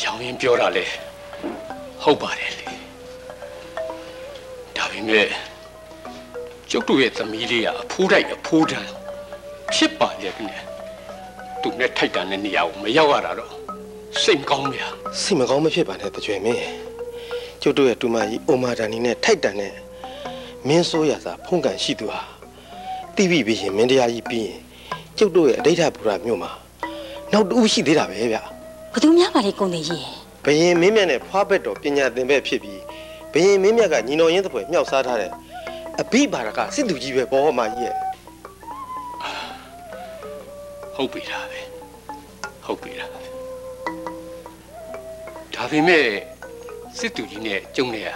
ရောင်ရင်ပြောတာလေဟုတ်ပါတယ်လေဒါပေမဲ့ကျုပ်တို့ရဲ့သမီးလေးကအဖိုးတိုက်အဖိုးတန်းဖြစ်ပါရဲ့ကွနဲ့ သူနဲ့ထိုက်တန်တဲ့နေရာကိုမရောက်ရတာတော့စိတ်မကောင်းဗျာစိတ်မကောင်းမဖြစ်ပါနဲ့တကြွယ်မင်းကျုပ်တို့ရဲ့တူမကြီးအိုမာဒန်နီနဲ့ထိုက်တန်တဲ့မင်းဆိုးရစာဖုန်ကန်ရှိသူဟာတိပိဘရင်မင်းတရားကြီးပြီးရင်ကျုပ်တို့ရဲ့အဋိဌဘူရာမြို့မှာနောက်တူရှိသေးတာပဲဗျဘသူများပါလေကုံနေကြီးရဲ့ဘယင်မင်းမြတ်နဲ့ဖွားဘက်တော်ပညာသင်ဘက်ဖြစ်ပြီးဘယင်မင်းမြတ်ကညီတော်ရင်းသဖွယ်မြောက်စားထားတဲ့အဘိဘာရကစစ်သူကြီးပဲဘောမကြီးရဲ့ ဟုတ်ပြီလားပဲဟုတ်ပြီလားပဲဒါပေမဲ့စစ်သူကြီးနဲ့ကျုံနေရ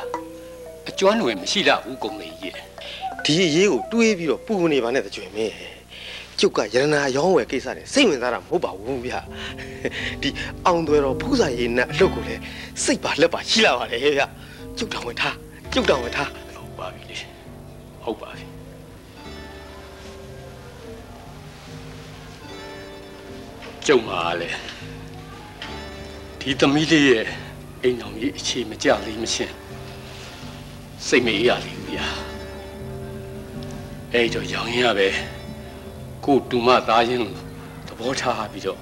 အကျွမ်းလွယ်မရှိတော့ဘူးကုံလေးကြီးရဲ့ဒီအရေးကိုတွေးပြီးတော့ပူနေပါနဲ့တကြွယ်မင်းကျုပ်ကရတနာရောင်းဝယ်ကိစ္စနဲ့စိတ်ဝင်စားတာမဟုတ်ပါဘူးဗျဒီအောင်သွဲတော်ဖူးစာရည်နဲ့အလုပ်ကိုလည်းစိတ်ပါလက်ပါရှိလာပါတယ်ဗျကျုပ်တော်ဝင်ထားကျုပ်တော်ဝင်ထားဟုတ်ပါပြီလေဟုတ်ပါပြီ ကျုံပါလေဒီသမီးလေးရဲ့အိမ်တော်ကြီးအခြေမကြသေးမရှင်စိတ်မအေးရသေးဘူးဗျာအဲ့တော့ရောင်ရင်ရပဲကိုတူမသားချင်းလို့သဘောထားပြီးတော့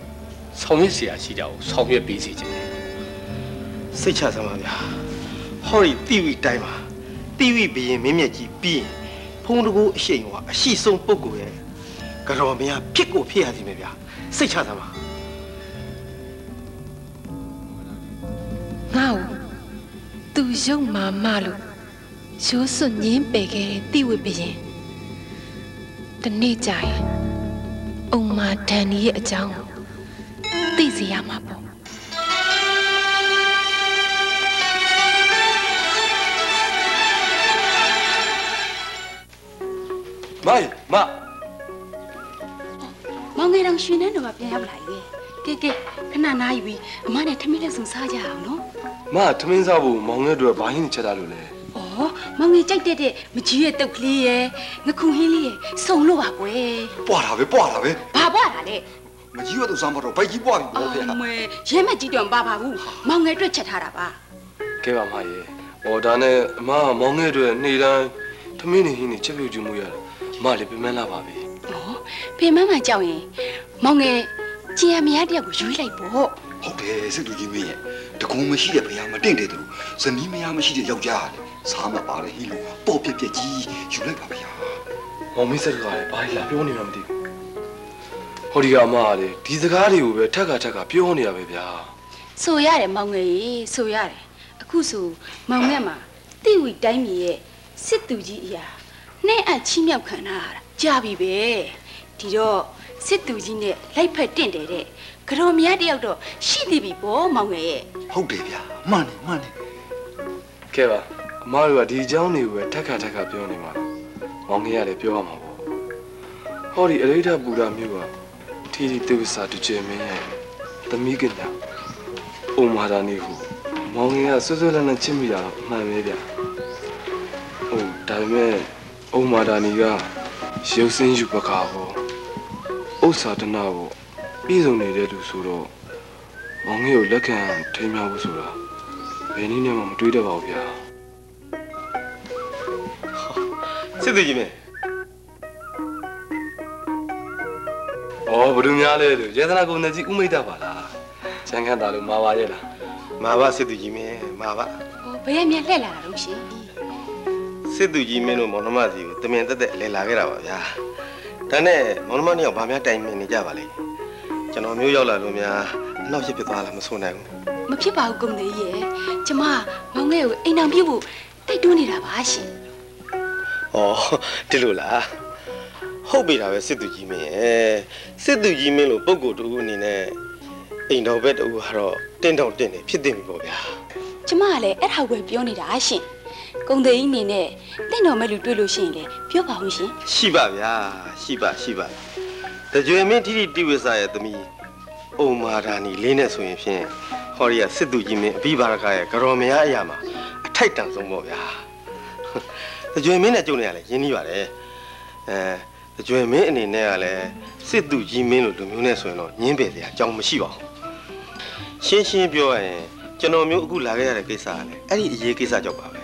ဆောင်ရွက်เสียရှိတာကိုဆောင်ရွက်ပေးစီခြင်း စိတ်ချစမ်းပါဗျာဟောဒီတိဝိတိုင်းမှာတိဝိဘရင်မင်းမြတ်ကြီးပြီးရင်ဖုံးတကူအရှိန်ဟောအရှိဆုံးပုဂ္ဂိုလ်ရဲ့ကတော်မယားဖြစ်ကိုဖြစ်ရစီမယ်ဗျာ စိတ်ချစမ်းပါငါ့ကိုသူရုံမာမလို့ရိုးစွညင်းပယ်ခဲ့တဲ့တိဝိပရင်တနေ့ကျရင်အုံမာဒန်နီရဲ့အကြောင်းကိုသိစေရမှာပေါ့မိုင်မ မောင်ငယ်တောင်ရွှေနန်းတော်ကပြန်ရောက်လာရဲ့ကကဲကဲခဏနားယူပြီးအမနဲ့ထမင်းလက်စုံစားကြအောင်နော်မထမင်းစားဖို့မောင်ငယ်တို့ကဘာဟင်းချက်တာလို့လဲ။အော်မောင်ငယ်ကြိုက်တဲ့တဲ့မကြီးရဲ့တုတ်ကလေးရဲ့ငခုဟင်းလေးရဲ့စုံလို့ပါကွယ်ပွားတာပဲပွားတာပဲ။ဘာပွားတာလဲမကြီးရတော့စမ်းမတော့ဘိုက်ကြီးပွားပြီ။ပေါ့ဗျာအမေရဲမကြီးတော့မပါပါဘူး။မောင်ငယ်အတွက်ချက်ထားတာပါကဲပါမရေဟောဒါနဲ့အမကမောင်ငယ်တို့နေ့တိုင်းထမင်းနေဟင်းနေချက်ပြုတ်ကြည့်မှုရတာအမလည်းပြင်မလာပါပြီ။အော် ဖေမန်းမှကြောက်ရင်မောင်ငယ်ကြည်ရမရတယောက်ကိုရွေးလိုက်ပေါ့ဟုတ်တယ်စစ်သူကြီးမင်းရဲ့တကုံမရှိတဲ့ဘုရားမတင့်တယ်သူဇနီးမယားမရှိတဲ့ယောက်ျားလေစားမပါလေဟီလိုပေါ့ပြက်ပြက်ကြီးယူလိုက်ပါဗျာမောင်မင်းစက်ကလည်းဘာလာပြောနေတာမသိဘူးဟောဒီကအမကလေဒီစကားတွေကိုပဲထက်ကထက်ကပြောနေတာပဲဗျာ။ဆိုရတယ်မောင်ငယ်ရေဆိုရတယ်။အခုဆိုမောင်ငယ်မှာတိဝီတိုင်းပြည်ရဲ့စစ်သူကြီးအရာနှဲ့အပ်ချီးမြှောက်ခံရတာကြာပြီပဲ။ ဒီတော့စစ်သူကြီးနဲ့လိုက်ဖက်တင့်တယ်တဲ့ကတော်မရတယောက်တော့ရှိသေးပြီပေါ့မောင်ငယ်ရဲ့ဟုတ်တယ်ဗျာမှန်တယ်မှန်တယ်ကဲပါအမတို့ကဒီအကြောင်းတွေကိုပဲထက်ခါထက်ခါပြောနေမှာမောင်ငယ်ကလည်းပြောရမှာပေါ့ဟောဒီအရိဋ္ဌပူရာမျိုးကထီတီတေဝစာတူချေမင်းရဲ့သမီးကညာအုံမာဒာနေဟုမောင်ငယ်ကဆွဆွလန်းလန်းချစ်မိတာတော့အမှန်ပဲဗျဟုတ်ဒါပေမဲ့အုံမာဒာနီကရုပ်စင်းယူပကာဟော ဥစ္စာတနာကိုပြည်စုံနေတဲ့လူဆိုတော့မောင်ငယ်ကိုလက်ခံထိမ်းမြှောက်ဖို့ဆိုတာဘယ်နည်းနဲ့မှမတွေးတတ်ပါဘူးဗျာစစ်သူကြီးမင်း။အော်ဘယ်သူများလဲလို့ရေသနာကုန်နေကြီးဥမိတ်တာပါလား။ချမ်းခမ်းတာလို့မှာပါရဲ့လားမာပါစစ်သူကြီးမင်းမာပါဟိုဘယ်ရမြက်လှက်လာတာတော့ရှင်စစ်သူကြီးမင်းတို့မောင်နှမစီကိုတမင်တက်တက်လဲလာခဲ့တာပါဗျာ ဒါနဲ့မောင်နှမနှစ်ယောက်ဘာများတိုင်ပင်နေကြပါလဲကျွန်တော်မျိုးရောက်လာလို့များအနောက်ဖြစ်ဖြစ်သွားလားမဆိုနိုင်ဘူးမဖြစ်ပါဘူးကုမ္ပဏီရဲ့ကျမမောင်ငယ်ကိုအိမ်အောင်ပြုတ်ဖို့တိုက်တွန်းနေတာပါရှင်ဩဒီလိုလားဟုတ်ပြီဒါပဲစစ်သူကြီးမင်းရဲ့စစ်သူကြီးမင်းလို့ပုံကိုယ်တူအနေနဲ့အိမ်တော်ဘက်တူကတော့တင်းတောင်တင်းနေဖြစ်တင်ပြီပေါ့ဗျာကျမကလည်းအဲ့ဒါကိုပဲပြောနေတာရှင် ကုံသေးကြီးအနေနဲ့တင့်တော်မဲ့လူတွေ့လို့ရှိရင်လေပြောပါဦးရှင်ရှိပါဗျာရှိပါရှိပါတကြွေမင်းတိတိတိဝိစာရဲ့သမီးအုံမာဒာနီလေးနဲ့ဆိုရင်ဖြင့်ဟောရီကစစ်သူကြီးမင်းအဘိဘာရကရဲ့ကရော်မယားအရာမှာအထိုက်တန်ဆုံးပေါ့ဗျာတကြွေမင်းနဲ့ကြုံနေရလဲရင်းနှီးပါတယ်အဲတကြွေမင်းအနေနဲ့ကလည်းစစ်သူကြီးမင်းလိုလူမျိုးနဲ့ဆိုရင်တော့ညင်းပယ်စရာအကြောင်းမရှိပါဘူးရှင်းရှင်းပြောရရင်ကျွန်တော်မျိုးအခုလာခဲ့ရတဲ့ကိစ္စကလည်းအဲ့ဒီအရေးကိစ္စကြောင့်ပါပဲ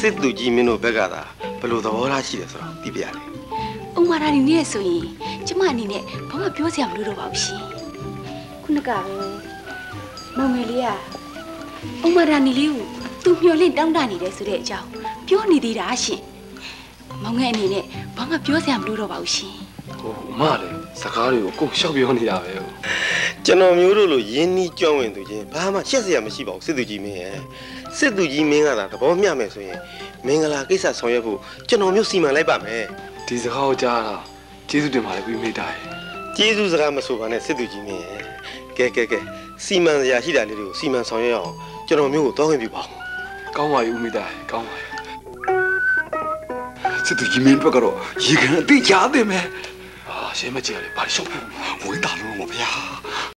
စစ်သူကြီးမင်းတို့ဘက်ကသာဘယ်လိုသဘောထားရှိတယ်ဆိုတော့သိပြရတယ်ဥမာရာနီနဲ့ဆိုရင်ကျမအနေနဲ့ဘာမှပြောစရာမလိုတော့ပါဘူးရှင်ခုနကပဲမောင်ငယ်လေးကဥမာရာနီလေးကိုသူမျှော်လင့်တောင်းတနေတယ်ဆိုတဲ့အကြောင်းပြောနေသေးတာရှင်မောင်ငယ်အနေနဲ့ဘာမှပြောစရာမလိုတော့ပါဘူးရှင်။ဟိုအမလည်းစကားတွေကိုကိုယ်ရှောက်ပြောနေတာပဲဟုတ်ကျွန်တော်မျိုးတို့လိုရင်းနှီးကြောင်းဝင်သူချင်းဘာမှရှက်စရာမရှိပါဘူးစစ်သူကြီးမင်းရဲ့ စစ်သူကြီးမင်းကသာသဘောမျှမယ်ဆိုရင်မင်္ဂလာကိစ္စဆောင်ရွက်ဖို့ကျွန်တော်မျိုးစီမံလိုက်ပါမယ်။ဒီစကားကိုကြားတာကျေးဇူးတင်ပါတယ်ဥမိတ်တာရဲ့ကျေးဇူးစကားမဆိုပါနဲ့စစ်သူကြီးမင်းရဲ့ကဲကဲကဲစီမံစရာရှိတာလေးတွေကိုစီမံဆောင်ရွက်အောင်ကျွန်တော်မျိုးကိုတောင်းဝင်ပြပါဦး။ကောင်းပါပြီဥမိတ်တာရဲ့ကောင်းပါပြီစစ်သူကြီးမင်းအတွက်ကတော့ရေကန်အသိချားတယ်မယ်။အာရှင်းမကြည့်ရလေဘာလို့ရှောက်ပြဝင်းတာလို့မဗျာ